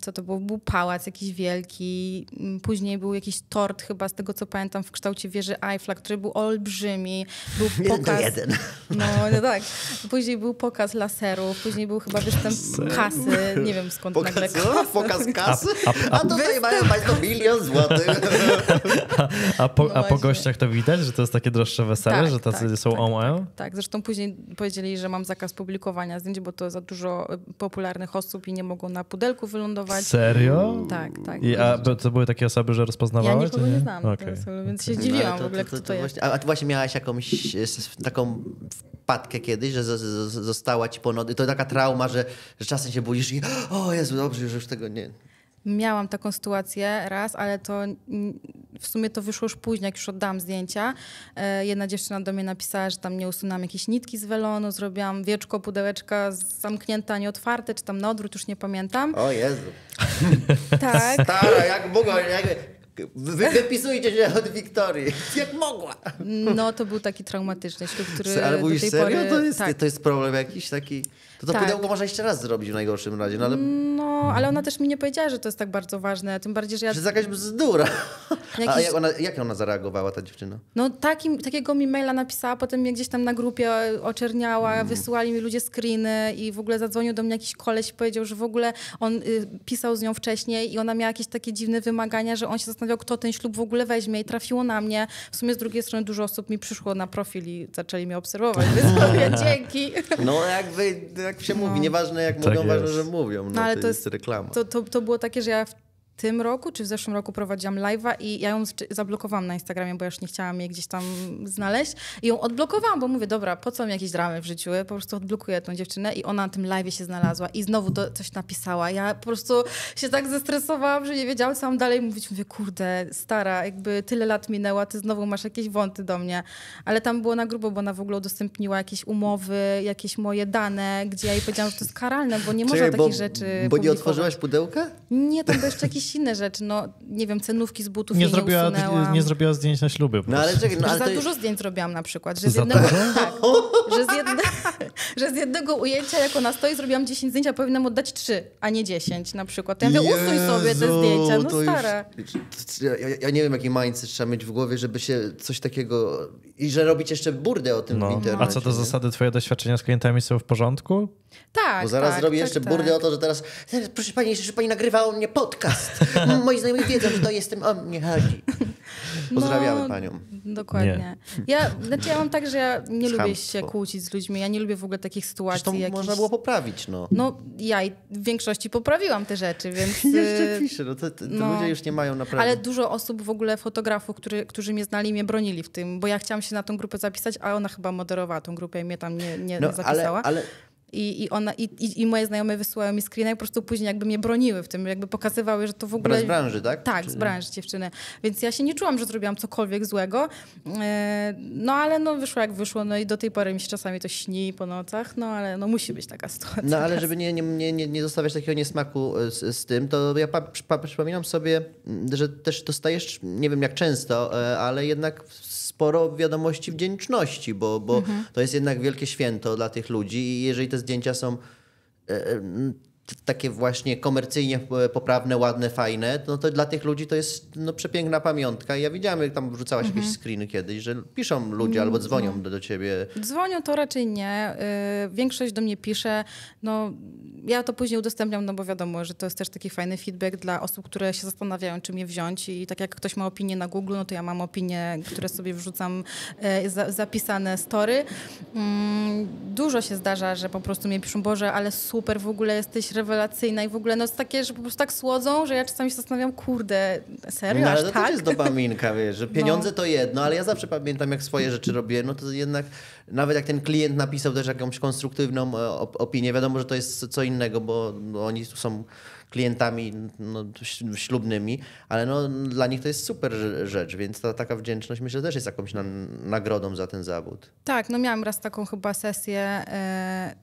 Co to było? Był pałac jakiś wielki, później był jakiś tort chyba z tego co pamiętam w kształcie wieży Eiffla, który był olbrzymi, był Jeden do pokaz... jeden. No, no tak. Później był pokaz laserów, później był chyba występ kasy, nie wiem skąd nagle Pokaz, co? Pokaz kasy? A- a- A tutaj mają Państwo milion złotych. A po, No a po gościach to widać, że to jest takie droższe wesele, Tak, że tacy tak, są tak, OME? Tak, zresztą później powiedzieli, że mam zakaz publikowania zdjęć, bo to za dużo y, popularnych osób i nie mogą na pudelku wylądować. Serio? Tak, tak. I, a to były takie osoby, że ja rozpoznawały? nikogo czy nie znam, teraz, więc się No, zdziwiłam ale w ogóle, kto to jest. właśnie, a, a ty właśnie miałaś jakąś s- taką wpadkę kiedyś, że została ci po nocy. To taka trauma, że, że czasem się budzisz i o Jezu, dobrze, że już tego nie... Miałam taką sytuację raz, ale to w sumie to wyszło już później, jak już oddałam zdjęcia. E, Jedna dziewczyna do mnie napisała, że tam nie usunęłam jakieś nitki z welonu, zrobiłam wieczko, pudełeczka zamknięte, a nie otwarte, czy tam na odwrót, już nie pamiętam. O Jezu. Tak. Stara, jak mogła, jak... Wy, wypisujcie się od Wiktorii. Jak mogła. No to był taki traumatyczny ślub, który Ale do mówisz tej serio? pory... To jest, tak. to jest problem jakiś taki... To to Tak. pudełko można jeszcze raz zrobić w najgorszym razie, no ale... No, ale ona też mi nie powiedziała, że to jest tak bardzo ważne, tym bardziej, że ja... Że to jest jakaś bzdura. A Jakiś- jak ona, jak ona zareagowała, ta dziewczyna? No takim, takiego mi maila napisała, potem mnie gdzieś tam na grupie oczerniała, Mm. wysyłali mi ludzie screeny i w ogóle zadzwonił do mnie jakiś koleś i powiedział, że w ogóle on y, pisał z nią wcześniej i ona miała jakieś takie dziwne wymagania, że on się zastanawiał, kto ten ślub w ogóle weźmie i trafiło na mnie. W sumie z drugiej strony dużo osób mi przyszło na profil i zaczęli mnie obserwować, więc dzięki. No jakby, jak się mówi, No. nieważne jak Tak mówią, ważne, że mówią. No, No, ale to, to jest jest- reklama. To, to, to było takie, że ja tym roku, czy w zeszłym roku prowadziłam live'a i ja ją zablokowałam na Instagramie, bo już nie chciałam jej gdzieś tam znaleźć. I ją odblokowałam, bo mówię, dobra, po co mi jakieś dramy w życiu? Ja po prostu odblokuję tą dziewczynę i ona na tym live'ie się znalazła i znowu to coś napisała. Ja po prostu się tak zestresowałam, że nie wiedziałam, co mam dalej mówić. Mówię, kurde, stara, jakby tyle lat minęło, a ty znowu masz jakieś wąty do mnie. Ale tam było na grubo, bo ona w ogóle udostępniła jakieś umowy, jakieś moje dane, gdzie ja jej powiedziałam, że to jest karalne, bo nie można Czekaj, takich bo, rzeczy Bo nie otworzyłaś pudełka? Nie, tam były jeszcze jakieś inne rzeczy. No, nie wiem, cenówki z butów Nie zrobiła, nie usunęłam. nie zrobiła zdjęć na śluby. po No ale czekaj, no ale za to dużo zdjęć zrobiłam na przykład. Że z, jednego, tak, że, z jedne, że z jednego ujęcia, jak ona stoi, zrobiłam 10 zdjęć, a powinnam oddać 3, a nie 10 na przykład. To ja mówię, usuń sobie te Jezu, zdjęcia. No już- stare. Ja, ja nie wiem, jaki mindset trzeba mieć w głowie, żeby się coś takiego... I że robić jeszcze burdę o tym w No. internecie. A co do zasady, twoje doświadczenia z klientami są w porządku? Tak, Bo zaraz tak, zrobi tak, jeszcze tak. burdę o to, że teraz proszę pani, że pani nagrywa o mnie podcast. Moi znajomi wiedzą, że to jestem o mnie chodzi. Pozdrawiamy No, panią. Dokładnie. Ja, znaczy ja mam tak, że ja nie lubię się kłócić z ludźmi. Ja nie lubię w ogóle takich sytuacji. Zresztą jakichś... można było poprawić, no. No ja i w większości poprawiłam te rzeczy, więc... Jeszcze y, piszę, no to, to, no. ludzie już nie mają naprawdę... Ale dużo osób w ogóle, fotografów, który, którzy mnie znali, mnie bronili w tym, bo ja chciałam się na tą grupę zapisać, a ona chyba moderowała tą grupę i mnie tam nie, nie no, ale, zapisała. ale I, i, ona, i, i, moje znajome wysyłały mi screeny i po prostu później jakby mnie broniły w tym, jakby pokazywały, że to w ogóle... z branży, tak? Tak, Czy- z branży dziewczyny. Więc ja się nie czułam, że zrobiłam cokolwiek złego. E, No ale no wyszło jak wyszło, no i do tej pory mi się czasami to śni po nocach, no ale no musi być taka sytuacja. No ale żeby nie, nie, nie, nie- zostawiać takiego niesmaku e, z, z tym, to ja pa, pa, przypominam sobie, że też dostajesz, nie wiem jak często, e, ale jednak sporo wiadomości wdzięczności, bo, bo to jest jednak wielkie święto dla tych ludzi i jeżeli te zdjęcia są e, e, takie właśnie komercyjnie e, poprawne, ładne, fajne, no to dla tych ludzi to jest no, przepiękna pamiątka. I ja widziałem, jak tam wrzucałaś jakieś screeny kiedyś, że piszą ludzie albo dzwonią do, do ciebie. Dzwonią to raczej nie. Y, Większość do mnie pisze. No, ja to później udostępniam, no bo wiadomo, że to jest też taki fajny feedback dla osób, które się zastanawiają, czy mnie wziąć. I tak jak ktoś ma opinię na Google, no to ja mam opinie, które sobie wrzucam e, za, zapisane story. Mm, Dużo się zdarza, że po prostu mnie piszą, Boże, ale super, w ogóle jesteś rewelacyjna i w ogóle no jest takie, że po prostu tak słodzą, że ja czasami się zastanawiam, kurde, serio, No ale to tak? też jest dopaminka, wiesz, że pieniądze to jedno, ale ja zawsze pamiętam, jak swoje rzeczy robię, no to jednak nawet jak ten klient napisał też jakąś konstruktywną e, op- opinię, wiadomo, że to jest co innego, bo no, oni tu są klientami no, ślubnymi, ale no, dla nich to jest super rze- rzecz, więc ta taka wdzięczność myślę też jest jakąś na, nagrodą za ten zawód. Tak, no miałam raz taką chyba sesję. E,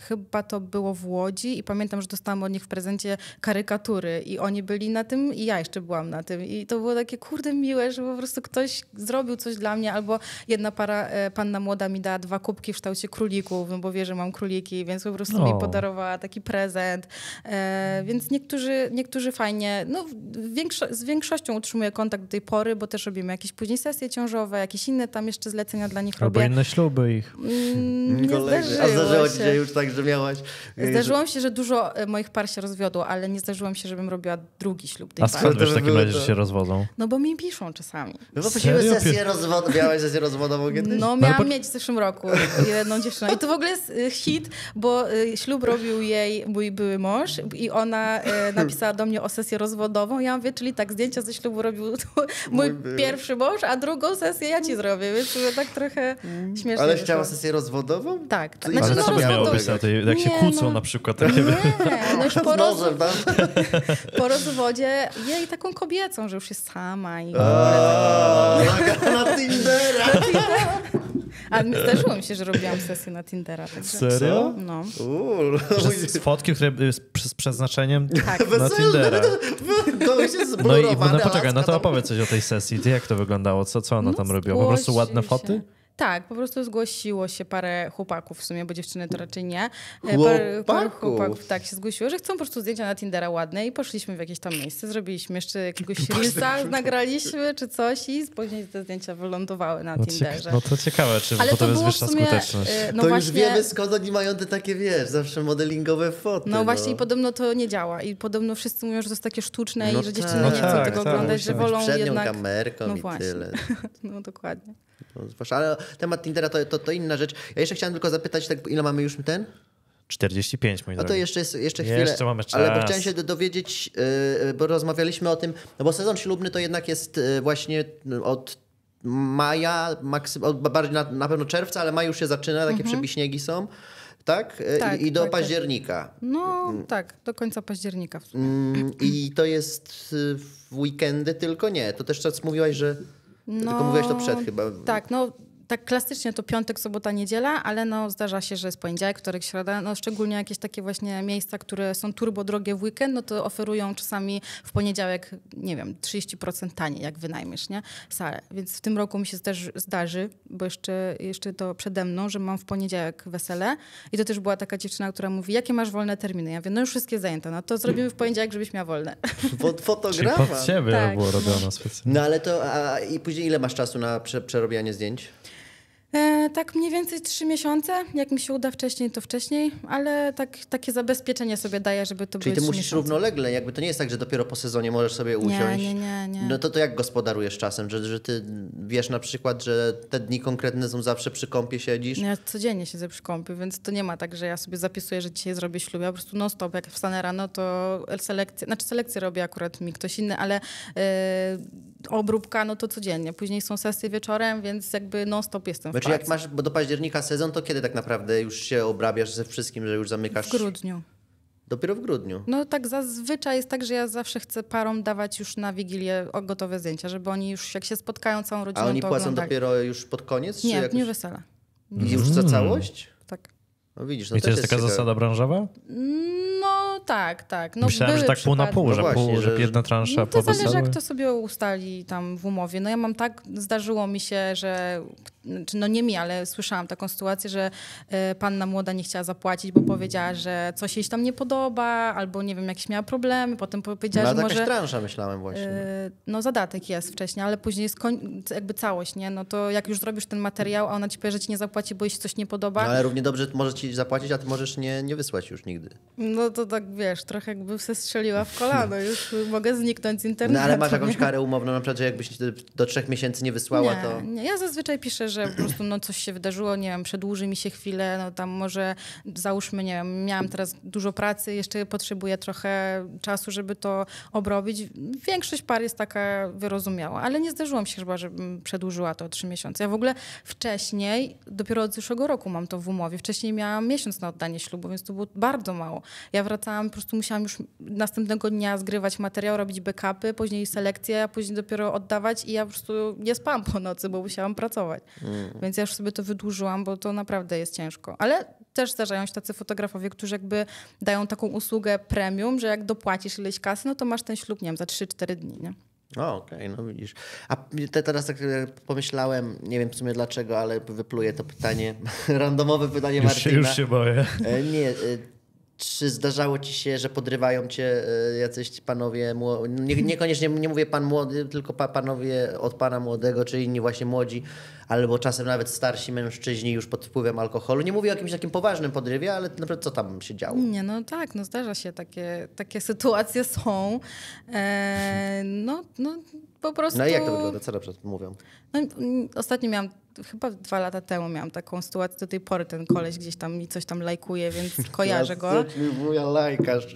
chyba to było w Łodzi i pamiętam, że dostałam od nich w prezencie karykatury i oni byli na tym i ja jeszcze byłam na tym i to było takie kurde miłe, że po prostu ktoś zrobił coś dla mnie albo jedna para, e, panna młoda mi dała dwa kubki w kształcie królików, no bo wie, że mam króliki, więc po prostu O. mi podarowała taki prezent. E, więc niektórzy, niektórzy fajnie, no większo- z większością utrzymuję kontakt do tej pory, bo też robimy jakieś później sesje ciążowe, jakieś inne tam jeszcze zlecenia dla nich Albo robię. inne śluby ich. Mm, Nie Koledzy. zdarzyło, A zdarzyło się. Już tak, że miałaś... Zdarzyło mi się, że dużo e, moich par się rozwiodło, ale nie zdarzyło mi się, żebym robiła drugi ślub tej A pary. skąd wiesz w takim razie, to- że się rozwodzą? No bo mi piszą czasami. No bo prosimy sesję rozwodową, miałaś sesję rozwodową kiedyś? No, ale miałam po- mieć w zeszłym roku jedną dziewczynę. I to w ogóle jest y, hit, bo ślub robił jej mój były mąż i ona napisała do mnie o sesję rozwodową. Ja mówię, czyli tak, zdjęcia ze ślubu robił mój były. pierwszy mąż, a drugą sesję ja ci zrobię, więc to tak trochę śmiesznie Ale chciała sesję rozwodową? Tak. To Znaczy, no, co na tej, jak się Nie, kłócą no. na przykład? Takie, Nie, no już po, Z roz, tam. po rozwodzie jej taką kobiecą, że już jest sama i... A, na Tindera. A mi- zdarzyło mi się, że robiłam sesję na Tindera. Także... Serio? No, Uuu, Przez, z fotki, które były z, z przeznaczeniem tak. na Tindera. No i no, poczekaj, no to opowiedz coś o tej sesji. Ty jak to wyglądało? Co, co ona No, tam robiła? Po prostu ładne foty? Tak, po prostu zgłosiło się parę chłopaków w sumie, bo dziewczyny to raczej nie. E, Chłopaków? Parę chłopaków tak się zgłosiło, że chcą po prostu zdjęcia na Tindera ładne i poszliśmy w jakieś tam miejsce, zrobiliśmy jeszcze jakiegoś reelsa, nagraliśmy czy coś i później te zdjęcia wylądowały na No, Tinderze. no to ciekawe, czy Ale potem to jest wyższa sumie, skuteczność. e, no to właśnie, już wiemy skąd oni mają te takie, wiesz, zawsze modelingowe foty. No właśnie i podobno to nie działa i podobno wszyscy mówią, że to jest takie sztuczne No i że tak. dziewczyny No nie tak, chcą tego tak, oglądać, że wolą jednak... kamerką No i właśnie. tyle. No dokładnie. No, zwłaszcza, ale temat Tindera to, to, to inna rzecz. Ja jeszcze chciałem tylko zapytać, tak, ile mamy już ten? 45, mój No to drogi. jeszcze, jest, jeszcze chwilę. Jeszcze mamy Ale bo czas. chciałem się do- dowiedzieć, yy, bo rozmawialiśmy o tym, no bo sezon ślubny to jednak jest yy, właśnie od maja, maksym, od, bardziej na, na pewno czerwca, ale maj już się zaczyna, takie przebiśniegi są. Tak? Yy, Tak, I, do tak, tak. października. No tak, do końca października. w sumie. Mm, I to jest w weekendy tylko? Nie, to też czas mówiłaś, że... Tylko mówiłaś to przed chyba. Tak, no tak klasycznie to piątek, sobota, niedziela, ale no zdarza się, że jest poniedziałek, wtorek, środa, no szczególnie jakieś takie właśnie miejsca, które są turbo drogie w weekend, no to oferują czasami w poniedziałek, nie wiem, 30% taniej, jak wynajmiesz, nie? Salę. Więc w tym roku mi się zdarzy, zdarzy bo jeszcze, jeszcze to przede mną, że mam w poniedziałek wesele i to też była taka dziewczyna, która mówi, jakie masz wolne terminy? Ja wiem, no już wszystkie zajęte, no to zrobimy w poniedziałek, żebyś miała wolne. Pod Czyli fotografa. pod ciebie Tak, było robione specjalnie. No ale to, a, i później ile masz czasu na prze, przerobianie zdjęć? E, tak mniej więcej trzy miesiące. Jak mi się uda wcześniej, to wcześniej, ale tak, takie zabezpieczenie sobie daję, żeby to Czyli były ty musisz miesiące. równolegle, jakby to nie jest tak, że dopiero po sezonie możesz sobie usiąść. Nie, nie, nie, nie. No to, to jak gospodarujesz czasem? Że, że ty wiesz na przykład, że te dni konkretne są zawsze przy kąpie siedzisz? Ja codziennie siedzę przy kąpie, więc to nie ma tak, że ja sobie zapisuję, że dzisiaj zrobię ślub. Ja po prostu non stop, jak wstanę rano, to selekcję, znaczy selekcję robi akurat mi ktoś inny, ale e, obróbka, no to codziennie. Później są sesje wieczorem, więc jakby non stop jestem w Znaczy pracy. jak masz bo do października sezon, to kiedy tak naprawdę już się obrabiasz ze wszystkim, że już zamykasz? W grudniu. Dopiero w grudniu. No tak zazwyczaj jest tak, że ja zawsze chcę parom dawać już na Wigilię o gotowe zdjęcia, żeby oni już jak się spotkają całą rodziną, A oni to płacą oglądali. dopiero już pod koniec? Nie, czy w jakoś... dniu wesela. I już za całość? No widzisz, no I to też jest taka ciekawe. zasada branżowa? No tak, tak. No, Myślałem, że tak pół na pół, No że, właśnie, pół, że że- jedna transza No po to zależy, jak to sobie ustali tam w umowie. No ja mam tak, zdarzyło mi się, że, czy no nie mi, ale słyszałam taką sytuację, że e, panna młoda nie chciała zapłacić, bo powiedziała, że coś jej się tam nie podoba, albo nie wiem, jakieś miała problemy, potem No, powiedziała, ale że jakaś może... transza myślałem właśnie. e, No zadatek jest wcześniej, ale później jest koń, jakby całość, nie? No to jak już zrobisz ten materiał, a ona ci powie, że ci nie zapłaci, bo jej się coś nie No, podoba, ale równie dobrze może ci ci zapłacić, a ty możesz nie, nie wysłać już nigdy. No to tak wiesz, trochę jakby se strzeliła w kolano, już mogę zniknąć z internetu. No ale masz jakąś karę umowną, na przykład, że jakbyś do trzech miesięcy nie wysłała, nie, to... Nie, ja zazwyczaj piszę, że po prostu no, coś się wydarzyło, nie wiem, przedłuży mi się chwilę, no tam może załóżmy, nie wiem, miałam teraz dużo pracy, jeszcze potrzebuję trochę czasu, żeby to obrobić. Większość par jest taka wyrozumiała, ale nie zdarzyło mi się chyba, żebym przedłużyła to o trzy miesiące. Ja w ogóle wcześniej, dopiero od zeszłego roku mam to w umowie, wcześniej miałam miesiąc na oddanie ślubu, więc to było bardzo mało. Ja wracałam, po prostu musiałam już następnego dnia zgrywać materiał, robić backupy, później selekcję, a później dopiero oddawać i ja po prostu nie spałam po nocy, bo musiałam pracować. Więc ja już sobie to wydłużyłam, bo to naprawdę jest ciężko. Ale też zdarzają się tacy fotografowie, którzy jakby dają taką usługę premium, że jak dopłacisz ileś kasy, no to masz ten ślub, nie wiem, za 3-4 dni, nie? O, okej, no widzisz. A te, teraz tak pomyślałem, nie wiem w sumie dlaczego, ale wypluję to pytanie, randomowe pytanie Już się, Martina. już się boję. E, Nie, e, czy zdarzało ci się, że podrywają cię e, jacyś panowie, nie, niekoniecznie nie mówię pan młody, tylko pa, panowie od pana młodego, czy inni właśnie młodzi, albo czasem nawet starsi mężczyźni już pod wpływem alkoholu. Nie mówię o jakimś takim poważnym podrywie, ale naprawdę co tam się działo? Nie, no tak, no zdarza się, takie, takie sytuacje są. E, no, no po prostu... No i jak to wygląda? Co na przykład mówią? No, ostatnio miałam, chyba dwa lata temu miałam taką sytuację, do tej pory ten koleś gdzieś tam mi coś tam lajkuje, więc kojarzę go. Wuja lajkarz.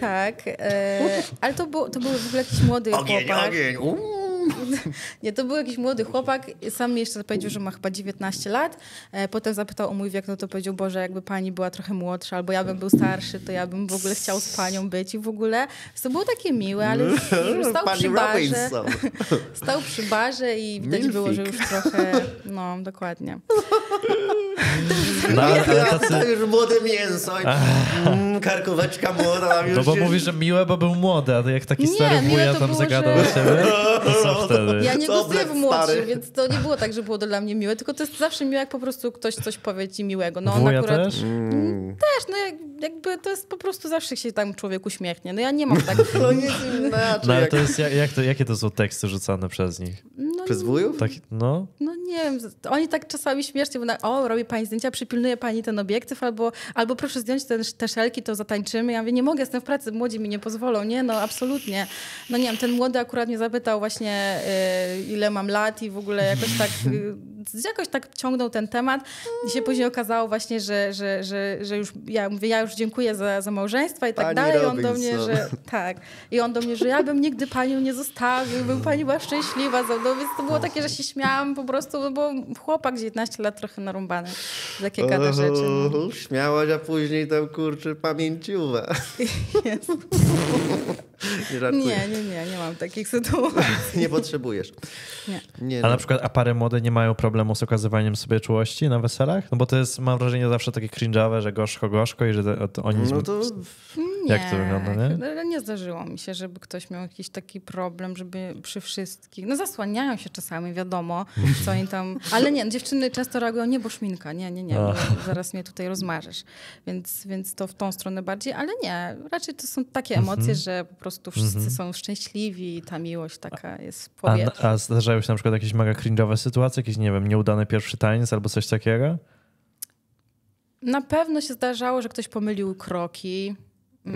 Tak, e, ale to, był, to był w ogóle jakiś młody Ogień, chłopak. ogień! Uuu. Nie, to był jakiś młody chłopak. Sam mi jeszcze powiedział, że ma chyba 19 lat. E, potem zapytał o mój wiek, no to powiedział, Boże, jakby pani była trochę młodsza, albo ja bym był starszy, to ja bym w ogóle chciał z panią być i w ogóle. To było takie miłe, ale już stał Pani przy barze. Robinson. Stał przy barze i widać Milfik. było, że już trochę, no dokładnie. No, ale, tacy... To już młode mięso. Mm, karkóweczka młoda. Już No bo się- mówisz, że miłe, bo był młody, a jak taki Nie, stary wuja to tam było, zagadał że- o siebie, to co wtedy? Ja nie głosuję w młodszy, stary? więc to nie było tak, że było to dla mnie miłe, tylko to jest zawsze miłe, jak po prostu ktoś coś powie ci miłego. No on Wuja akurat też? też, no jak, jakby to jest po prostu zawsze się tam człowiek uśmiechnie. No ja nie mam tak. To jest inaczej. No ale to jest, jak, jak to, jakie to są teksty rzucane przez nich? No, Przez wujów? Tak, no, no nie wiem, oni tak czasami śmiesznie mówią, o, robi pani zdjęcia, przypilnuje pani ten obiektyw, albo, albo proszę zdjąć ten, te szelki, to zatańczymy. Ja mówię, nie mogę, jestem w pracy, młodzi mi nie pozwolą. Nie, no absolutnie. No nie wiem, ten młody akurat mnie zapytał właśnie, y, ile mam lat i w ogóle jakoś tak, y, jakoś tak ciągnął ten temat i się później okazało właśnie, że, że, że, że już, ja mówię, ja już dziękuję za, za małżeństwa i tak Pani dalej. I on do mnie, Robinson. że tak. I on do mnie, że ja bym nigdy panią nie zostawił, bym pani była szczęśliwa ze mną, więc to było takie, że się śmiałam po prostu, bo chłopak 19 lat trochę narąbany. Takie gada rzeczy. No. Śmiałaś, a później tam kurczę pamięciuwa. Jest. Nie żartuję. Nie, nie, nie, nie mam takich sytuacji. Nie potrzebujesz. Nie. Nie, A no. na przykład a pary młode nie mają problemu z okazywaniem sobie czułości na weselach? No bo to jest, mam wrażenie, zawsze takie cringe'owe, że gorzko, gorzko i że to, to oni... no to Nie, Jak to wygląda, nie? no, nie zdarzyło mi się, żeby ktoś miał jakiś taki problem, żeby przy wszystkich. No zasłaniają się czasami, wiadomo, co oni tam. Ale nie, no, dziewczyny często reagują, nie, bo szminka, nie, nie, nie, zaraz mnie tutaj rozmarzysz. Więc, więc to w tą stronę bardziej, ale nie. Raczej to są takie Mhm. emocje, że po prostu wszyscy są szczęśliwi i ta miłość taka jest w A, a zdarzają się na przykład jakieś mega cringe'owe sytuacje, jakieś, nie wiem, nieudany pierwszy taniec albo coś takiego? Na pewno się zdarzało, że ktoś pomylił kroki.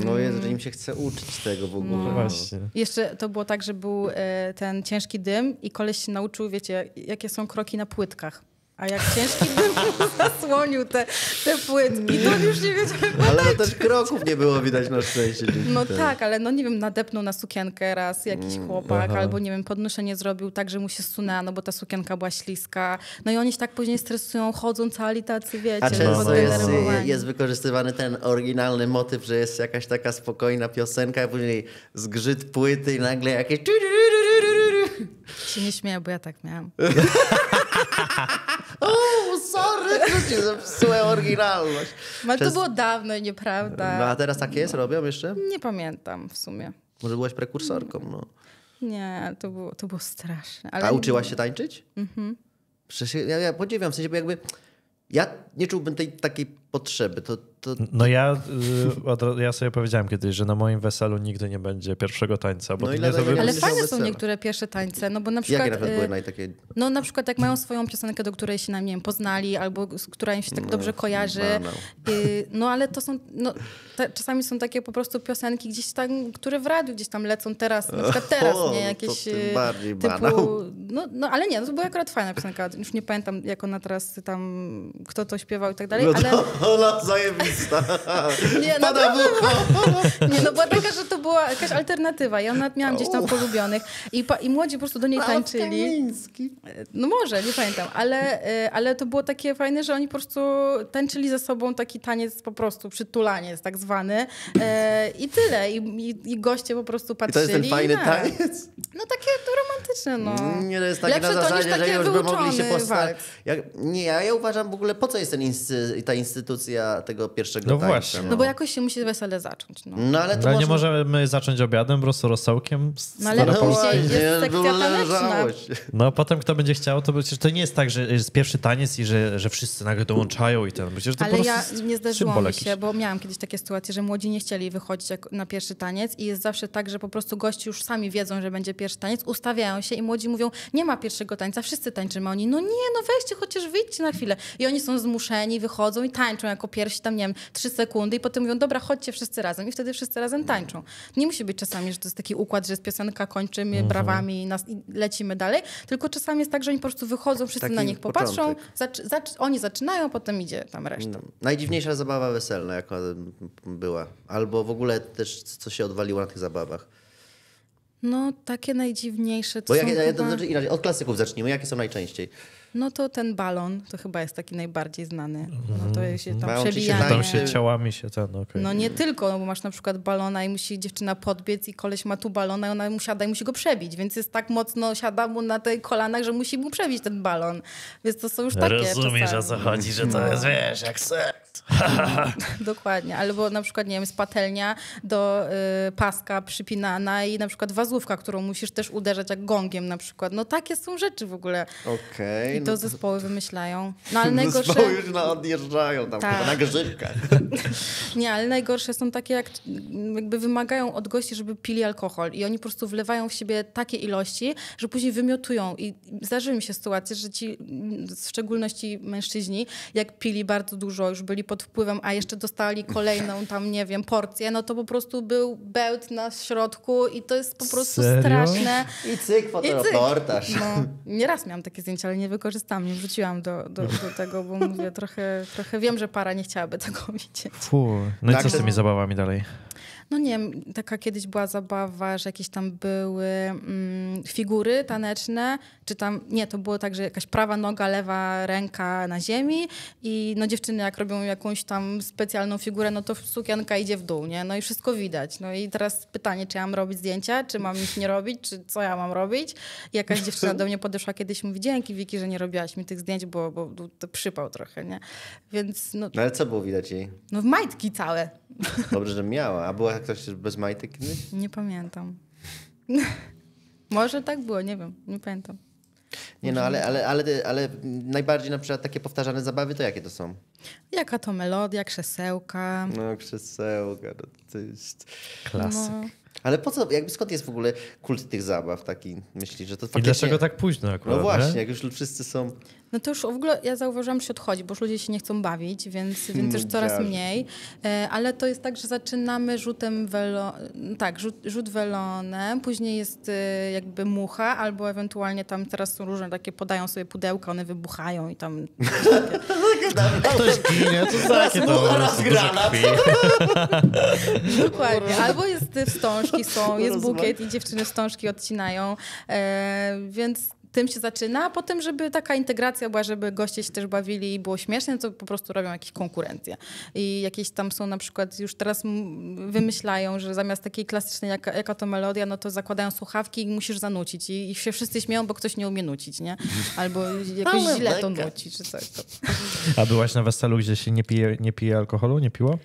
No jest, że im się chce uczyć tego w ogóle. No. No. Właśnie. Jeszcze to było tak, że był e, ten ciężki dym i koleś się nauczył, wiecie, jakie są kroki na płytkach. A jak ciężki dym zasłonił te, te płytki, to już nie wiedział. jak- Ale no też kroków nie było widać na szczęście. No temu. tak, ale no nie wiem, nadepnął na sukienkę raz jakiś chłopak, aha. albo nie wiem, podnoszenie zrobił tak, że mu się zsunęła, no bo ta sukienka była śliska. No i oni się tak później stresują, chodzą cali tacy, wiecie, A często no, jest, poddenerwowani. jest wykorzystywany ten oryginalny motyw, że jest jakaś taka spokojna piosenka, a później zgrzyt płyty i nagle jakieś... się nie śmieję, bo ja tak miałam. O, sorry, to ci zepsułem oryginalność. Ale to Przez- było dawno i nieprawda. No a teraz tak jest? Robią jeszcze? Nie pamiętam w sumie. Może byłaś prekursorką, no. Nie, to było, to było straszne. Ale A uczyłaś się tańczyć? Mhm. Przecież ja, ja podziwiam, w sensie, bo jakby ja nie czułbym tej takiej potrzeby. To, to, No ja, y, ja sobie powiedziałem kiedyś, że na moim weselu nigdy nie będzie pierwszego tańca, bo No to nie to. Ale fajne są niektóre pierwsze tańce, no bo na jakie przykład... na przykład y, były naj takie... No na przykład jak mają swoją piosenkę, do której się, nie wiem, poznali, albo z- która im się tak dobrze kojarzy. Y, no ale to są, no, te, czasami są takie po prostu piosenki gdzieś tam, które w radiu gdzieś tam lecą teraz, na przykład teraz, O, nie? to Jakieś bardziej typu, banał. no, no ale nie, no to była akurat fajna piosenka, już nie pamiętam jak ona teraz tam, kto to śpiewał i tak dalej, No ale... to ona Nie, Pada w ucho. Nie, no była taka, że to była jakaś alternatywa. Ja nawet miałam gdzieś tam polubionych i, pa, i młodzi po prostu do niej tańczyli. No może, nie pamiętam, ale, y, ale to było takie fajne, że oni po prostu tańczyli ze sobą taki taniec po prostu, przytulaniec tak zwany e, i tyle. I, i, I goście po prostu I to patrzyli. jest ten fajny taniec? No takie to romantyczne, no. Nie, to jest takie Lepsze na to niż zasadzie, że takie już by mogli się. Jak, nie, ja, ja uważam w ogóle, po co jest ten ta instytucja tego pierwszego No tańca? właśnie. No bo jakoś się musi wesele zacząć, no. No ale to Ale nie możemy zacząć obiadem, po prostu rosołkiem z No ale właśnie, jest sekcja taneczna. No potem kto będzie chciał, to przecież to nie jest tak, że jest pierwszy taniec i że, że wszyscy nagle dołączają i ten. Przecież to po Ale prostu ja nie zdarzyło mi się, bo miałam kiedyś takie sytuacje, że młodzi nie chcieli wychodzić na pierwszy taniec i jest zawsze tak, że po prostu gości już sami wiedzą, że będzie pierwszy taniec, ustawiają się i młodzi mówią, nie ma pierwszego tańca, wszyscy tańczymy. Oni, no nie, no weźcie, chociaż wyjdźcie na chwilę. I oni są zmuszeni, wychodzą i tańczą jako pierwsi tam, nie wiem, trzy sekundy i potem mówią, dobra, chodźcie wszyscy razem i wtedy wszyscy razem tańczą. Nie musi być czasami, że to jest taki układ, że jest piosenka, kończymy Mhm. brawami i, nas, i lecimy dalej, tylko czasami jest tak, że oni po prostu wychodzą, wszyscy Taki na nich popatrzą, zac- zac- oni zaczynają, potem idzie tam reszta. No. Najdziwniejsza zabawa weselna, jaka była. Albo w ogóle też co się odwaliło na tych zabawach. No, takie najdziwniejsze to Bo są jak, ja, chyba... to znaczy inaczej, od klasyków zacznijmy. Jakie są najczęściej? No to ten balon, to chyba jest taki najbardziej znany. No to się tam Balon się przebijanie. Tam się ciałami się ten, okej. No nie tylko, no bo masz na przykład balona i musi dziewczyna podbiec i koleś ma tu balona i ona mu siada i musi go przebić, więc jest tak mocno, siada mu na tych kolanach, że musi mu przebić ten balon. Więc to są już takie Rozumiesz o czasami. co chodzi, że to jest, wiesz, jak seks. Dokładnie, albo na przykład, nie wiem, z patelnia do y, paska przypinana i na przykład wazówka, którą musisz też uderzać jak gongiem na przykład. No takie są rzeczy w ogóle. Okej. I to no zespoły wymyślają. No ale najgorsze... Zespoły już na odjeżdżają tam Tak. na grzybkach. Nie, ale najgorsze są takie, jak jakby wymagają od gości, żeby pili alkohol i oni po prostu wlewają w siebie takie ilości, że później wymiotują. I zdarzyły mi się sytuacje, że ci, w szczególności mężczyźni, jak pili bardzo dużo, już byli pod wpływem, a jeszcze dostali kolejną tam, nie wiem, porcję, no to po prostu był bełt na środku i to jest po prostu Serio? straszne. I cyk, I fotoreportaż. cyk. No, nieraz miałam takie zdjęcia, ale nie wykorzystałam, nie wrzuciłam do, do, do tego, bo mówię, trochę, trochę wiem, że para nie chciałaby tego widzieć. Fu. No i Tak, co z tymi zabawami dalej? No nie wiem, taka kiedyś była zabawa, że jakieś tam były mm, figury taneczne, czy tam, nie, to było tak, że jakaś prawa noga, lewa ręka na ziemi i no dziewczyny jak robią jakąś tam specjalną figurę, no to sukienka idzie w dół, nie? No i wszystko widać. No i teraz pytanie, czy ja mam robić zdjęcia, czy mam ich nie robić, czy co ja mam robić? I jakaś dziewczyna do mnie podeszła kiedyś i mówi, dzięki Wiki, że nie robiłaś mi tych zdjęć, bo, bo to przypał trochę, nie? Więc no, No ale co było widać jej? no majtki całe. Dobrze, że miała. A była ktoś bez majtek kiedyś? Nie pamiętam. Może tak było, nie wiem, nie pamiętam. Nie no, ale, ale, ale, ale najbardziej na przykład takie powtarzane zabawy to jakie to są? Jaka to melodia, krzesełka. No krzesełka, no to jest... Klasyk. No, Ale po co, jakby skąd jest w ogóle kult tych zabaw taki? Myślisz, że to I faktycznie... dlaczego tak późno akurat? No właśnie, nie? jak już wszyscy są... no to już w ogóle ja zauważyłam, że się odchodzi, bo już ludzie się nie chcą bawić, więc, więc już coraz Nudziarze. mniej. E, ale to jest tak, że zaczynamy rzutem welo... tak, rzut, rzut welonem, później jest e, jakby mucha, albo ewentualnie tam teraz są różne takie, podają sobie pudełka, one wybuchają i tam Ktoś ginie, to takie to raz granat. Dokładnie. Albo jest y, wstążki są, jest Rozumiem. bukiet i dziewczyny wstążki odcinają, e, więc tym się zaczyna, a potem, żeby taka integracja była, żeby goście się też bawili i było śmiesznie, to po prostu robią jakieś konkurencje. I jakieś tam są na przykład, już teraz wymyślają, że zamiast takiej klasycznej, jaka, jaka to melodia, no to zakładają słuchawki i musisz zanucić. I, I się wszyscy śmieją, bo ktoś nie umie nucić, nie? Albo jakoś Ale źle to nuci, czy coś. To. A byłaś na weselu, gdzie się nie pije, nie pije alkoholu? Nie piło?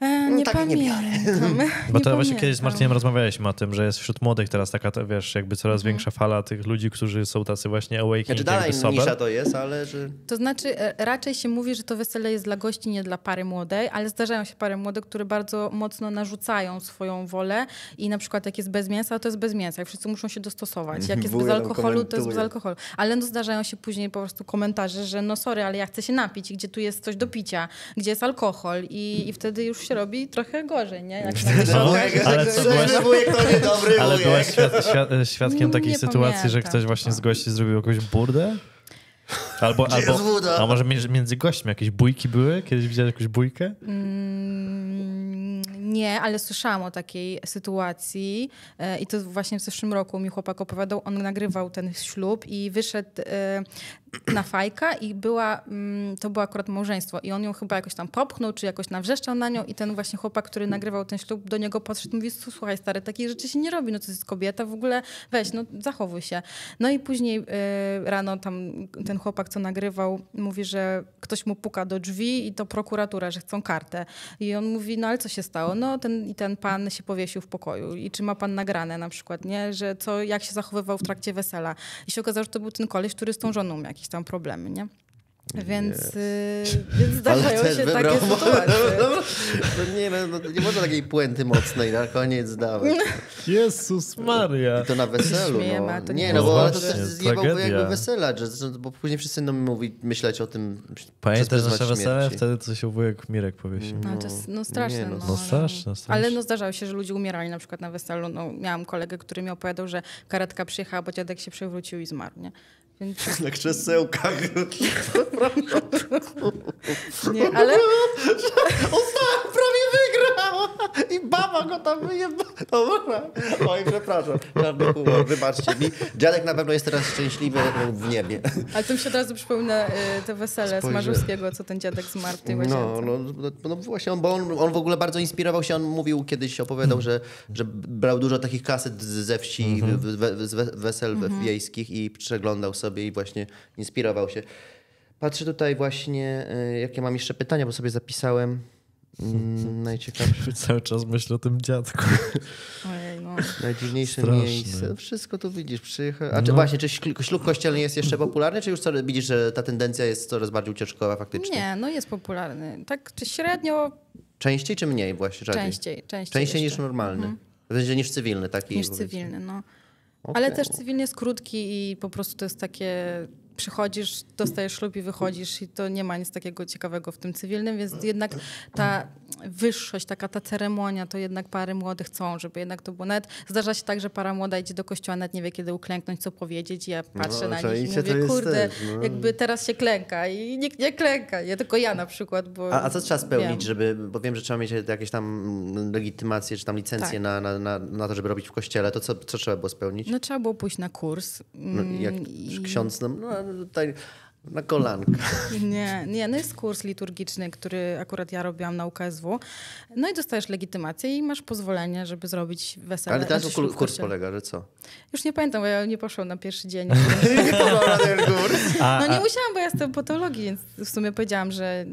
E, nie tak nie biorę. pamiętam. Bo to właśnie kiedyś z pamiętam. Marcinem rozmawialiśmy o tym, że jest wśród młodych teraz taka, to, wiesz, jakby coraz Mhm. większa fala tych ludzi, którzy są tacy właśnie awakening, Znaczy dalej nisza to jest, ale że... To znaczy, e, raczej się mówi, że to wesele jest dla gości, nie dla pary młodej, ale zdarzają się pary młode, które bardzo mocno narzucają swoją wolę i na przykład jak jest bez mięsa, to jest bez mięsa i wszyscy muszą się dostosować. Jak jest bez alkoholu, to jest bez alkoholu. Ale no zdarzają się później po prostu komentarze, że no sorry, ale ja chcę się napić i gdzie tu jest coś do picia, gdzie jest alkohol i, i wtedy już się robi trochę gorzej, nie? Jak się No, ale co byłaś- wujek to niedobry Ale byłaś świad, świad, świadkiem takiej Nie sytuacji, że ktoś właśnie z gości zrobił jakąś burdę? Albo, albo a może między, między gośćmi jakieś bójki były? Kiedyś widziałeś jakąś bójkę? Mm, Nie, ale słyszałam o takiej sytuacji e, i to właśnie w zeszłym roku mi chłopak opowiadał, on nagrywał ten ślub i wyszedł e, na fajka i była, mm, to było akurat małżeństwo i on ją chyba jakoś tam popchnął, czy jakoś nawrzeszczał na nią i ten właśnie chłopak, który nagrywał ten ślub, do niego podszedł i mówi, słuchaj stary, takich rzeczy się nie robi, no to jest kobieta, w ogóle weź, no zachowuj się. No i później e, rano tam ten chłopak, co nagrywał, mówi, że ktoś mu puka do drzwi i to prokuratura, że chcą kartę. I on mówi, no ale co się stało? No ten, i ten pan się powiesił w pokoju. I czy ma pan nagrane na przykład, nie? Że co, jak się zachowywał w trakcie wesela. I się okazało, że to był ten koleś, który z tą żoną miał jakieś tam problemy, nie? Więc, y, więc zdarzają się wybrał takie sytuacje. No nie, no, no, nie można takiej puenty mocnej na koniec dawać. Jezus Maria. I to na weselu. Śmiejemy, No. to Nie, nie no bo to też właśnie, zjebał tragedia. jakby wesela, że, bo później wszyscy będą mówi, myśleć o tym Pamiętasz nasze wesele? Wtedy to się wujek Mirek powiesił. No to jest no, straszne. nie, no, no, no ale- straszne, straszne. Ale no zdarzało się, że ludzie umierali na przykład na weselu. No, miałam kolegę, który mi opowiadał, że karetka przyjechała, bo dziadek się przewrócił i zmarł, nie? Więc Na krzesełkach. nie, ale Ostatnio prawie! I baba go tam wyjebała. Dobra. Oj, przepraszam. Czarny humor, wybaczcie mi. Dziadek na pewno jest teraz szczęśliwy w niebie. Ale to mi się od razu przypomina y, te wesele Spojrzę. Smarzowskiego, co ten dziadek zmarł w tej No, łazience. no, no, no właśnie, on, bo on, on w ogóle bardzo inspirował się, on mówił kiedyś, opowiadał, że, że brał dużo takich kaset ze wsi, w- we, z we, wesel wiejskich i przeglądał sobie i właśnie inspirował się. Patrzę tutaj właśnie, y, jakie mam jeszcze pytania, bo sobie zapisałem mm, najciekawsze, Cały czas myślę o tym dziadku. Ojej, no. najdziwniejsze Straszne. miejsce. Wszystko tu widzisz, przyjechał. A czy No. właśnie, czy ślub, ślub kościelny jest jeszcze popularny, czy już coraz, widzisz, że ta tendencja jest coraz bardziej ucieczkowa faktycznie? Nie, no jest popularny. Tak czy średnio Częściej czy mniej właśnie? Rzadziej? częściej. Częściej, Częściej niż jeszcze. normalny. W sensie niż cywilny taki. Niż powiedzmy. cywilny, no. Okej. Ale też cywilny jest krótki i po prostu to jest takie... Przychodzisz, dostajesz ślub i wychodzisz i to nie ma nic takiego ciekawego w tym cywilnym, więc jednak ta wyższość, taka ta ceremonia, to jednak pary młode chcą, żeby jednak to było. Nawet zdarza się tak, że para młoda idzie do kościoła, nawet nie wie kiedy uklęknąć, co powiedzieć ja patrzę No, na nich i mówię, kurde, też, no. jakby teraz się klęka i nikt nie klęka, nie tylko ja na przykład, bo A, a co trzeba spełnić, wiem. żeby, bo wiem, że trzeba mieć jakieś tam mm, legitymację, czy tam licencję Tak. na, na, na, na to, żeby robić w kościele, to co, co trzeba było spełnić? No trzeba było pójść na kurs. No, mm, jak i- ksiądz, no, no tutaj na kolankę. Nie, nie, no jest kurs liturgiczny, który akurat ja robiłam na UKSW. No i dostajesz legitymację i masz pozwolenie, żeby zrobić wesele. Ale teraz kur, kurs polega, że co? Już nie pamiętam, bo ja nie poszłam na pierwszy dzień. Nie ten kurs. No nie musiałam, bo ja jestem po teologii, więc w sumie powiedziałam, że,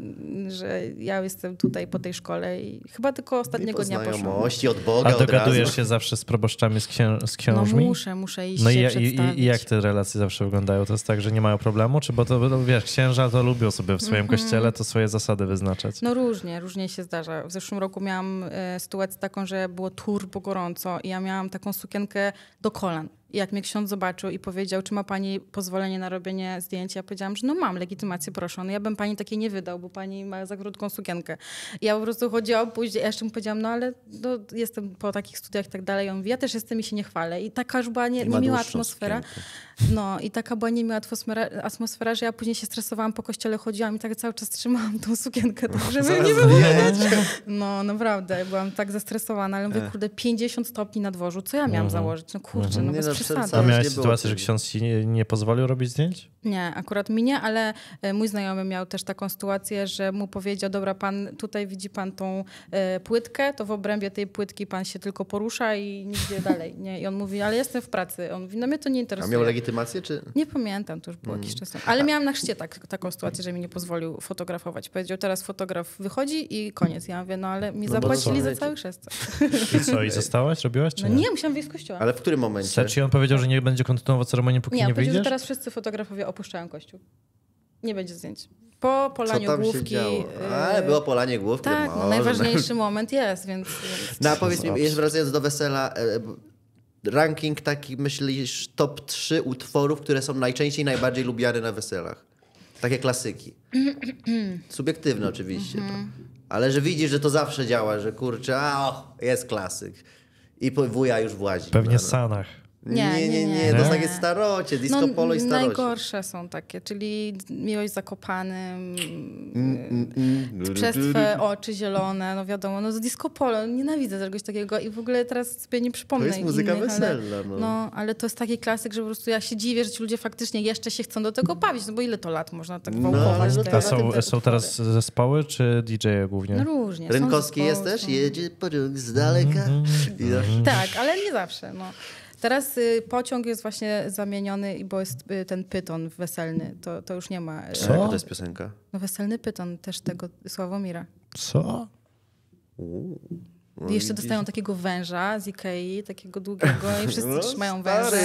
że ja jestem tutaj po tej szkole i chyba tylko ostatniego dnia poszłam. od Boga a od razu. dogadujesz się zawsze z proboszczami, z, księ, z No księżmi? muszę, muszę iść No i, i, i jak te relacje zawsze wyglądają? To jest tak, że nie mają problemu? Czy bo to, no, wiesz, księża to lubią sobie w swoim kościele to swoje zasady wyznaczać. No różnie, różnie się zdarza. W zeszłym roku miałam e, sytuację taką, że było turbo gorąco i ja miałam taką sukienkę do kolan. I jak mnie ksiądz zobaczył i powiedział, czy ma pani pozwolenie na robienie zdjęć, ja powiedziałam, że no mam legitymację, proszę. No ja bym pani takiej nie wydał, bo pani ma za krótką sukienkę. I ja po prostu chodziłam później, ja jeszcze mu powiedziałam, no ale no, jestem po takich studiach i tak dalej. On mówi, ja też jestem i się nie chwalę. I taka już była nie, niemiła atmosfera. sukienkę. No i taka była niemiła atmosfera, atmosfera, że ja później się stresowałam po kościele, chodziłam i tak cały czas trzymałam tą sukienkę, tak żeby nie było no, naprawdę, byłam tak zestresowana, ale mówię, kurde, 50 stopni na dworzu, co ja miałam założyć? No kurczę, no Nie bez no, przesada. A miałeś sytuację, że ksiądz ci nie, nie pozwolił robić zdjęć? Nie, akurat mi nie, ale e, mój znajomy miał też taką sytuację, że mu powiedział, dobra, pan, tutaj widzi pan tą e, płytkę, to w obrębie tej płytki pan się tylko porusza i nigdzie dalej. Nie? I on mówi, ale jestem w pracy. On mówi, no mnie to nie A interesuje. miał legitymację, czy... Nie pamiętam, to już było Mm. jakiś czas temu. Ale miałam na chrzcie tak, taką sytuację, że mi nie pozwolił fotografować. Powiedział, teraz fotograf wychodzi i koniec. Ja mówię, no ale mi No zapłacili co? za cały chrzest. I co, i zostałaś, robiłaś, czy No nie? nie, musiałam wyjść z kościoła. Ale w którym momencie? Powiedział, że nie będzie kontynuował ceremonii, póki Nie, nie, wyjdziesz? teraz wszyscy fotografowie opuszczają kościół. Nie będzie zdjęć. Po Co polaniu tam się główki. działo? y, Ale było polanie główki. Tak, no, najważniejszy moment jest, więc. więc... No a powiedz mi, jeszcze wracając do wesela, e, ranking taki myślisz top 3 utworów, które są najczęściej najbardziej lubiane na weselach. Takie klasyki. Subiektywne oczywiście. Mhm. To. Ale że widzisz, że to zawsze działa, że kurczę, a o, jest klasyk. I po- wuja już włazi. Pewnie No, no. Sanach. Nie, nie, nie, nie, to jest takie starocie, disco polo i starocie. najgorsze są takie, czyli miłość z zakopanym, Mm, y, przez twe oczy zielone, no wiadomo, no z disco polo, nienawidzę czegoś takiego i w ogóle teraz sobie nie przypomnę To jest muzyka innych, weselna, Ale, no. no, ale to jest taki klasyk, że po prostu ja się dziwię, że ci ludzie faktycznie jeszcze się chcą do tego bawić, no bo ile to lat można tak No, wałkować no są, te są teraz zespoły, czy DJ-e głównie? No różnie. są Rynkowski jesteś? są- Jedzie pociąg z daleka. I zawsze- Tak, ale nie zawsze. No. Teraz y, pociąg jest właśnie zamieniony, bo jest y, ten pyton weselny. To, to już nie ma. y, Co? Jaka to jest piosenka? No weselny pyton też tego Sławomira. Co? No I jeszcze widzisz. dostają takiego węża z Ikei, takiego długiego i wszyscy No, trzymają węża.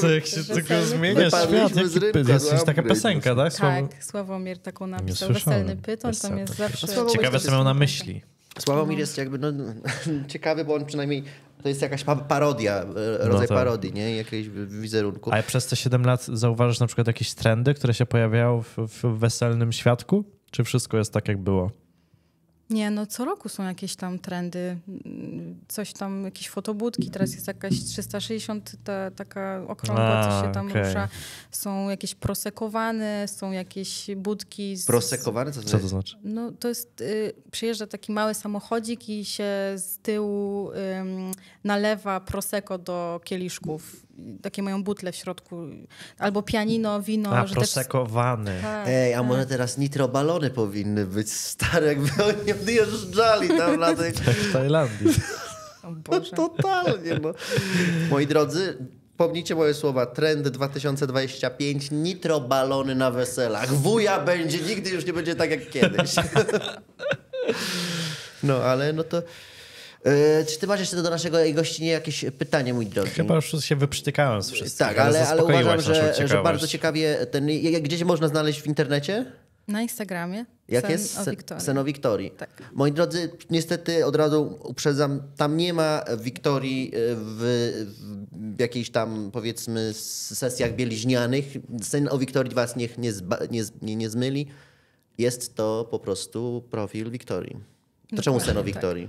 Co, jak się tylko zmienia świat? Jaki jest jakaś taka piosenka, tak? Tak, Sławomir taką napisał. Weselny pyton, tam jest zawsze... Sławomir Ciekawe, co miał na myśli. Sławomir jest jakby no, ciekawy, bo on przynajmniej to jest jakaś pa- parodia, e, rodzaj tak. parodii, nie? Jakiejś wizerunku. A przez te 7 lat zauważysz na przykład jakieś trendy, które się pojawiają w, w weselnym świadku? Czy wszystko jest tak, jak było? Nie, no co roku są jakieś tam trendy, mm, coś tam, jakieś fotobudki, teraz jest jakaś 360, ta, taka okrągła, co A, się tam okej. rusza. Są jakieś prosekowane, są jakieś budki z... Prosekowany? Co to, Co to znaczy? No to jest, y, przyjeżdża taki mały samochodzik i się z tyłu ym, nalewa prosecco do kieliszków. Takie mają butle w środku. Albo pianino, wino. A, prosekowany. Też, tak, Ej, a tak. może teraz nitrobalony powinny być stare, jakby oni odjeżdżali tam na tej... Jak w Tajlandii. O Boże. Totalnie, no. Moi drodzy, pomnijcie moje słowa. Trend 2025, nitrobalony na weselach. Wuja będzie, nigdy już nie będzie tak jak kiedyś. No, ale no to... e, czy ty masz jeszcze do naszego gościnie jakieś pytanie, mój drogi? Chyba już się wyprztykałem z wszystkim. Tak, ale, ale uważam, że, że bardzo ciekawie ten. jak- Gdzie się można znaleźć w internecie? Na Instagramie. Jak Sen jest o Se- Wiktorii. Seno Wiktorii. Tak. Moi drodzy, niestety od razu uprzedzam, tam nie ma Wiktorii e, w, w jakichś tam powiedzmy sesjach bieliźnianych. Sen o Wiktorii was niech nie, nie, nie, nie zmyli. Jest to po prostu profil Wiktorii. To czemu Sen o tak.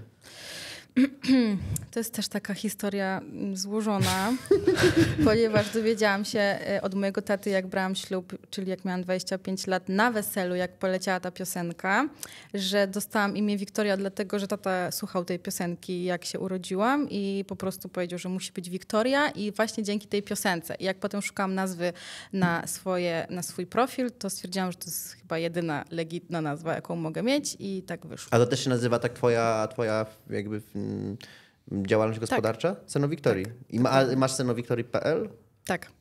To jest też taka historia mm, złożona, ponieważ dowiedziałam się e, od mojego taty, jak brałam ślub, czyli jak miałam 25 lat, na weselu, jak poleciała ta piosenka, że dostałam imię Wiktoria, dlatego że tata słuchał tej piosenki, jak się urodziłam i po prostu powiedział, że musi być Wiktoria i właśnie dzięki tej piosence. I jak potem szukałam nazwy na, swoje, na swój profil, to stwierdziłam, że to jest chyba jedyna legitna nazwa, jaką mogę mieć i tak wyszło. A to też się nazywa tak twoja, twoja jakby mm, działalność Tak. gospodarcza? Seno Wiktorii. I ma, masz senowiktorii.pl? Tak.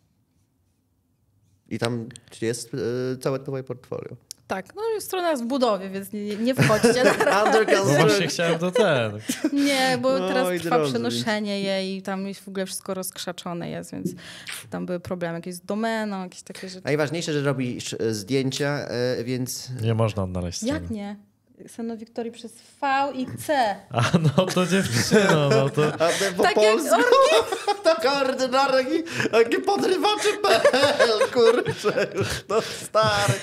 I tam jest e, całe twoje portfolio. Tak, no strona jest w budowie, więc nie, nie wchodźcie na Under No właśnie chciałem to ten. Nie, bo Moi teraz trwa drodzy. przenoszenie jej i tam jest w ogóle wszystko rozkrzaczone jest, więc tam były problemy jakieś z domeną, jakieś takie rzeczy. Najważniejsze, że robisz zdjęcia, e, więc Nie można odnaleźć Jak strony. nie? Seno Wiktorii przez V i C. A no to dziewczyno, no to... a te po Tak jak polsku taka ordynarna, PL, kurczę, już to stary.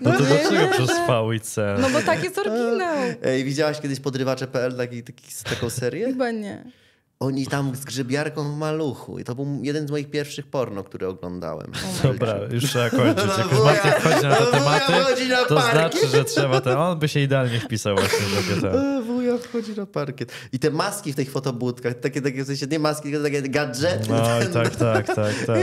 No to nie dlaczego przez V i C? No bo tak jest oryginał. Ej, widziałaś kiedyś podrywacze PL, taki, taki, taką serię? Chyba nie. Oni tam z grzybiarką w maluchu i to był jeden z moich pierwszych porno, które oglądałem. Dobra, już trzeba kończyć. Jak już wuja- Martin wchodzi na te wuja tematy, to znaczy, że trzeba ten... On by się idealnie wpisał właśnie w takie wchodzi na parkiet. I te maski w tych fotobudkach, takie, takie w sensie nie maski, tylko takie gadżety. No ten- tak, tak, tak, tak.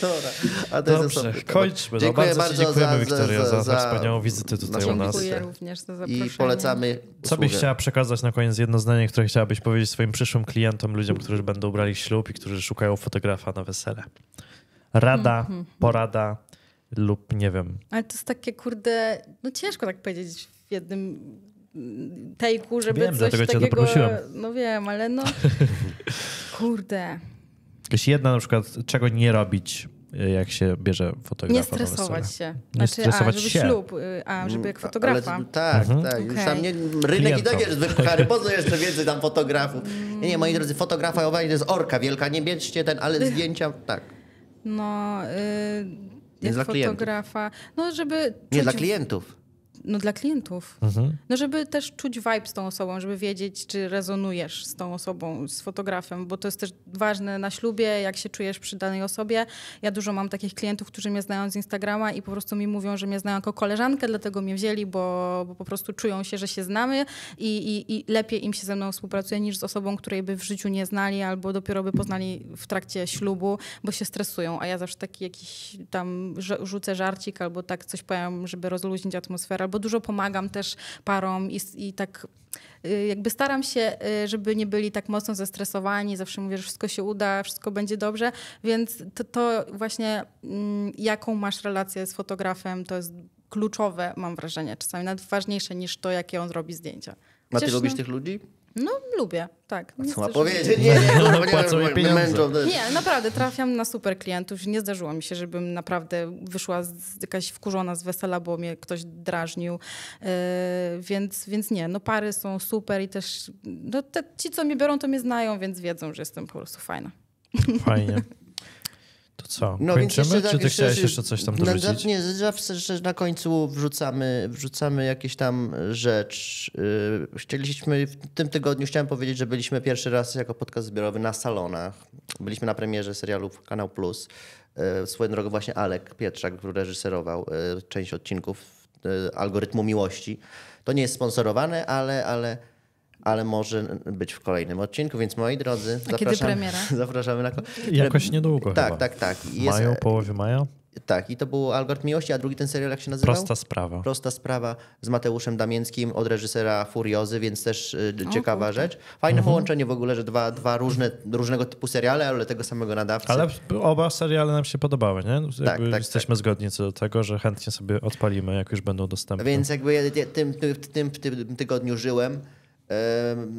Dobra. A to jest Dobrze, temat. kończmy. No, Dziękuję bardzo, bardzo Ci dziękujemy, za- Wiktoria, za, za- za wspaniałą wizytę tutaj u nas. Dziękuję Dziękuję. również za zaproszenie. I polecamy Co byś chciała przekazać na koniec jedno zdanie, które chciałabyś powiedzieć swoim przyszłym klientom, ludziom, którzy będą brali ślub i którzy szukają fotografa na wesele? Rada, Mhm. porada lub nie wiem. Ale to jest takie, kurde, no ciężko tak powiedzieć w jednym mm, tejku, żeby Wiem, coś dlatego cię takiego... doprosiłem. No wiem, ale no... Kurde. Jakaś jedna na przykład, czego nie robić, y, jak się bierze fotografa Nie stresować się. Nie Znaczy, stresować a, żeby się. ślub, y, a, żeby jak fotografa. Ale, tak, Mhm. tak. Już tam nie, rynek i Klientom. tak jest wypchany. Po co jeszcze więcej tam fotografów? Nie, nie, moi drodzy, fotografowanie to jest orka wielka. Nie bierzcie ten, ale zdjęcia, tak. No, y, jak fotografa. No, żeby Nie dla klientów. No dla klientów. Mhm. No żeby też czuć vibe z tą osobą, żeby wiedzieć, czy rezonujesz z tą osobą, z fotografem, bo to jest też ważne na ślubie, jak się czujesz przy danej osobie. Ja dużo mam takich klientów, którzy mnie znają z Instagrama i po prostu mi mówią, że mnie znają jako koleżankę, dlatego mnie wzięli, bo, bo po prostu czują się, że się znamy i, i, i lepiej im się ze mną współpracuje niż z osobą, której by w życiu nie znali albo dopiero by poznali w trakcie ślubu, bo się stresują, a ja zawsze taki jakiś tam rzu- rzucę żarcik albo tak coś powiem, żeby rozluźnić atmosferę, albo dużo pomagam też parom i, i tak y, jakby staram się, y, żeby nie byli tak mocno zestresowani, zawsze mówię, że wszystko się uda, wszystko będzie dobrze, więc to, to właśnie mm, jaką masz relację z fotografem, to jest kluczowe, mam wrażenie, czasami nawet ważniejsze niż to, jakie on robi zdjęcia. A ty Chociaż, lubisz no, tych ludzi? No lubię, tak. Nie Co ma chcę, powiedzieć? Nie, nie, nie, Płacą mi pieniądze. Nie, naprawdę trafiam na super klientów. Nie zdarzyło mi się, żebym naprawdę wyszła z, jakaś wkurzona z wesela, bo mnie ktoś drażnił. Yy, więc, więc nie, no pary są super i też no, te, ci, co mnie biorą, to mnie znają, więc wiedzą, że jestem po prostu fajna. Fajnie. Co, No więc kończymy? jeszcze tak, Czy ty chciałeś jeszcze coś tam na, dorzucić? Nie, zawsze na końcu wrzucamy, wrzucamy jakieś tam rzecz. Yy, Chcieliśmy, w tym tygodniu chciałem powiedzieć, że byliśmy pierwszy raz jako podcast zbiorowy na salonach. Byliśmy na premierze serialu Kanał Plus. Yy, Swoją drogą właśnie Alek Pietrzak, który reżyserował yy, część odcinków Algorytmu Miłości. To nie jest sponsorowane, ale, ale, ale może być w kolejnym odcinku, więc moi drodzy, A kiedy zapraszamy, premiera? zapraszamy na... Jakoś niedługo Tak, chyba. tak, tak. W Jest- maju, połowie maja? tak, i to był Algorytm Miłości, a drugi ten serial jak się nazywał? Prosta sprawa. Prosta sprawa z Mateuszem Damięckim od reżysera Furiozy, więc też y, O, ciekawa kurde. rzecz. Fajne Mhm. połączenie w ogóle, że dwa, dwa różne, różnego typu seriale, ale tego samego nadawcy. Ale oba seriale nam się podobały, nie? Tak, tak, jesteśmy zgodni co do tego, że chętnie sobie odpalimy, jak już będą dostępne. Więc jakby ja tym, tym, tym, w tym tygodniu żyłem, em,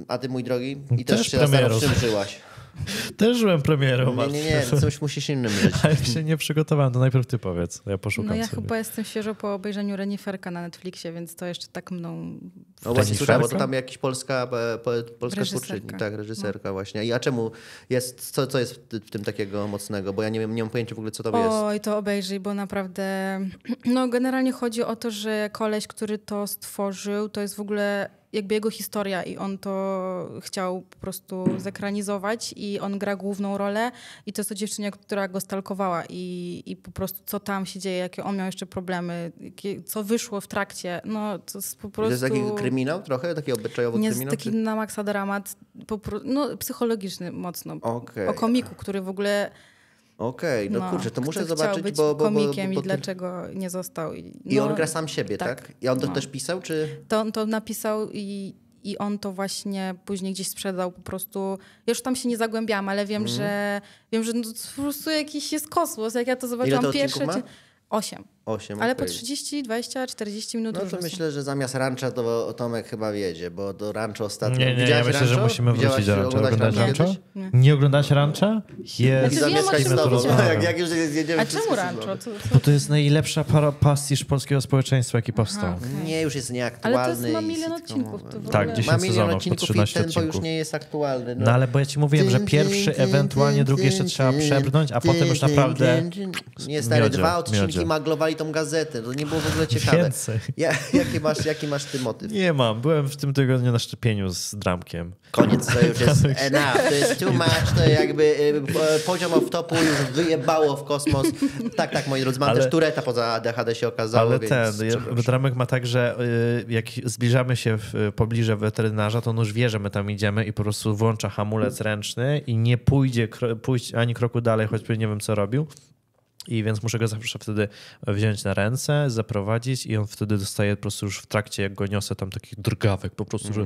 a ty mój drogi, i też, Też się zastanów, czym żyłaś. Też żyłem premierą, Nie, nie, nie, coś musisz innym żyć. Ale się nie przygotowałem, to najpierw ty powiedz, ja poszukam No ja sobie. chyba jestem świeżo po obejrzeniu Reniferka na Netflixie, więc to jeszcze tak mną... No właśnie słyszałem, bo to tam jakiś polska, e, po, polska Reżyserka. twórczyni, tak, reżyserka właśnie. I a czemu jest, co, co jest w ty- w tym takiego mocnego? Bo ja nie, wiem, nie mam pojęcia w ogóle, co to jest. Oj, to obejrzyj, bo naprawdę... No generalnie chodzi o to, że koleś, który to stworzył, to jest w ogóle jakby jego historia i on to chciał po prostu zekranizować i on gra główną rolę i to jest to dziewczyna, która go stalkowała i, i po prostu co tam się dzieje, jakie on miał jeszcze problemy, jakie, co wyszło w trakcie, no to jest po To prostu... jest taki kryminał trochę? Taki obyczajowy Nie jest kryminał? taki czy- na maksa dramat, po, no psychologiczny mocno. Okej. O komiku, który w ogóle Okej, no, kurczę, to muszę zobaczyć, być bo... bo, komikiem bo, bo i dlaczego nie został. I, I no, on gra sam siebie, tak? tak. I on to No. też pisał, czy... To on to napisał i, i on to właśnie później gdzieś sprzedał po prostu. Ja już tam się nie zagłębiam, ale wiem, Mhm. że wiem, że no, po prostu jakiś jest kosmos. Jak ja to zobaczyłam to pierwsze. ma? Osiem. Osiem, Ale okej. po 30, 20, 40 minut No to są. myślę, że zamiast rancha to Tomek chyba wiedzie, bo do rancho ostatnio... Nie, nie, ja Widziałaś myślę, że Rancho? musimy wrócić Widziałaś, do Rancha. oglądałaś Oglądasz Rancho Rancho? kiedyś? Nie oglądasz Rancha? I Jest. Znaczy, wiem, o zamieszkać czym z tobą. mówicie. Jak, jak już zjedziemy A czemu? Co, co? Bo to jest najlepsza para pastisz polskiego społeczeństwa, jaki powstał. Okej. Nie, już jest nieaktualny. Ale to jest ma i milion odcinków. To Tak, ogóle- 10 Ma milion sezonów po odcinków 13 i tempo już nie jest aktualny. No ale bo ja ci mówiłem, że pierwszy, ewentualnie drugi jeszcze trzeba przebrnąć, a potem już naprawdę Nie, stary, dwa odcinki maglowali tą gazetę, to nie było w ogóle ciekawe. Więcej. Ja, jaki, masz, jaki masz ty motyw? Nie mam. Byłem w tym tygodniu na szczepieniu z Dramkiem. Koniec, to już jest enough, to jest too much, to jakby y, po- poziom off-topu już wyjebało w kosmos. Tak, tak, moi drodzy, mam Ale- też Tureta poza ADHD się okazało, Ale więc ten, ja-. Dramek ma tak, że y, jak zbliżamy się w, y, pobliże weterynarza, to on już wie, że my tam idziemy i po prostu włącza hamulec ręczny i nie pójdzie ani kroku dalej, choćby nie wiem, co robił. I więc muszę go zawsze wtedy wziąć na ręce, zaprowadzić i on wtedy dostaje po prostu już w trakcie, jak go niosę, tam takich drgawek po prostu, że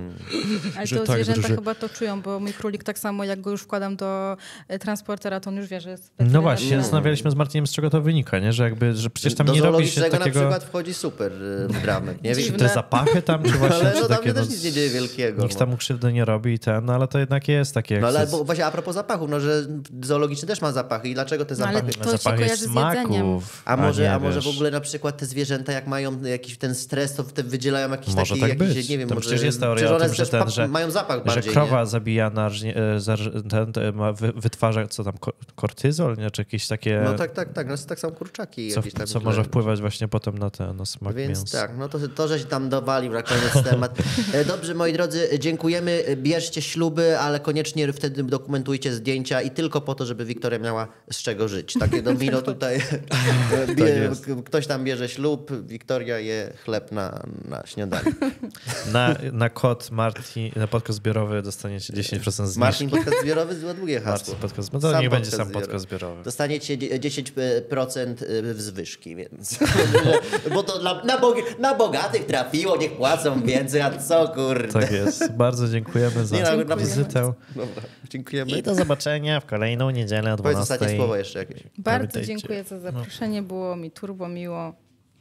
Ale że to tak, zwierzęta że- chyba to czują, bo mój królik tak samo, jak go już wkładam do e, transportera, to on już wie, że jest No właśnie, się zastanawialiśmy z Martinem, z czego to wynika, nie? Że jakby, że przecież tam Do nie robi się takiego... na przykład wchodzi super y, w dramek, nie? Czy te zapachy tam, czy właśnie, Ale czy no tam takie... też nic nie dzieje wielkiego. Nikt no. tam mu krzywdy nie robi i ten, no ale to jednak jest takie... No ale jest- bo, właśnie a propos zapachów, no że zoologiczny też ma zapachy i dlaczego te No, ale zapachy? to zapachy z jedzeniem. smaków, A może, nie, a może w ogóle na przykład te zwierzęta, jak mają jakiś ten stres, to wtedy wydzielają jakiś Może taki, tak jakiś, być. nie wiem, To może... przecież jest teoria przecież o one tym, że ten, że- mają zapach że bardziej, krowa nie? zabija e, ten, ten ma, wy, wytwarza co tam, ko- kortyzol, nie? czy jakieś takie, No tak, tak, tak, no tak samo kurczaki co, jakieś tam. co może wpływać właśnie potem na, te, na smak Więc mięsa. tak, no to, to żeś tam dowalił na koniec temat. E, Dobrze, moi drodzy, dziękujemy. Bierzcie śluby, ale koniecznie wtedy dokumentujcie zdjęcia i tylko po to, żeby Wiktoria miała z czego żyć. Takie domino tutaj. Bie, ktoś tam bierze ślub, Wiktoria je chleb na, na śniadanie. Na, na kod Martin, na podcast zbiorowy dostaniecie 10% zniżki. Marcin podcast zbiorowy zło długie hasło. Marcin podcast, no to Sam niech będzie sam zbiorowy. podcast zbiorowy. Dostaniecie dzie- 10% wzwyżki, więc. Bo to na, bog, na bogatych trafiło, niech płacą więcej, a co kurde. Tak jest. Bardzo dziękujemy za Nie, no, na- wizytę. Dobra, dziękujemy. I do zobaczenia w kolejną niedzielę o Powiedz 12. ostatnie słowo jeszcze jakieś. Bardzo Pamiętajcie. Dziękuję za No. zaproszenie, było mi turbo miło.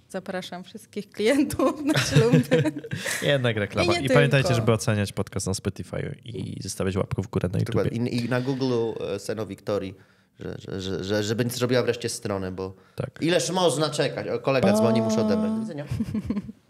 Zapraszam wszystkich klientów na śluby. Jednak reklama. I I, pamiętajcie, tylko. żeby oceniać podcast na Spotify i zostawiać łapkę w górę na YouTube. I, I na Google e, Seno Wiktorii, że, że, że, że, żeby zrobiła wreszcie stronę, bo Tak. ileż można czekać. O, kolega dzwoni, muszę odebrać. Do widzenia.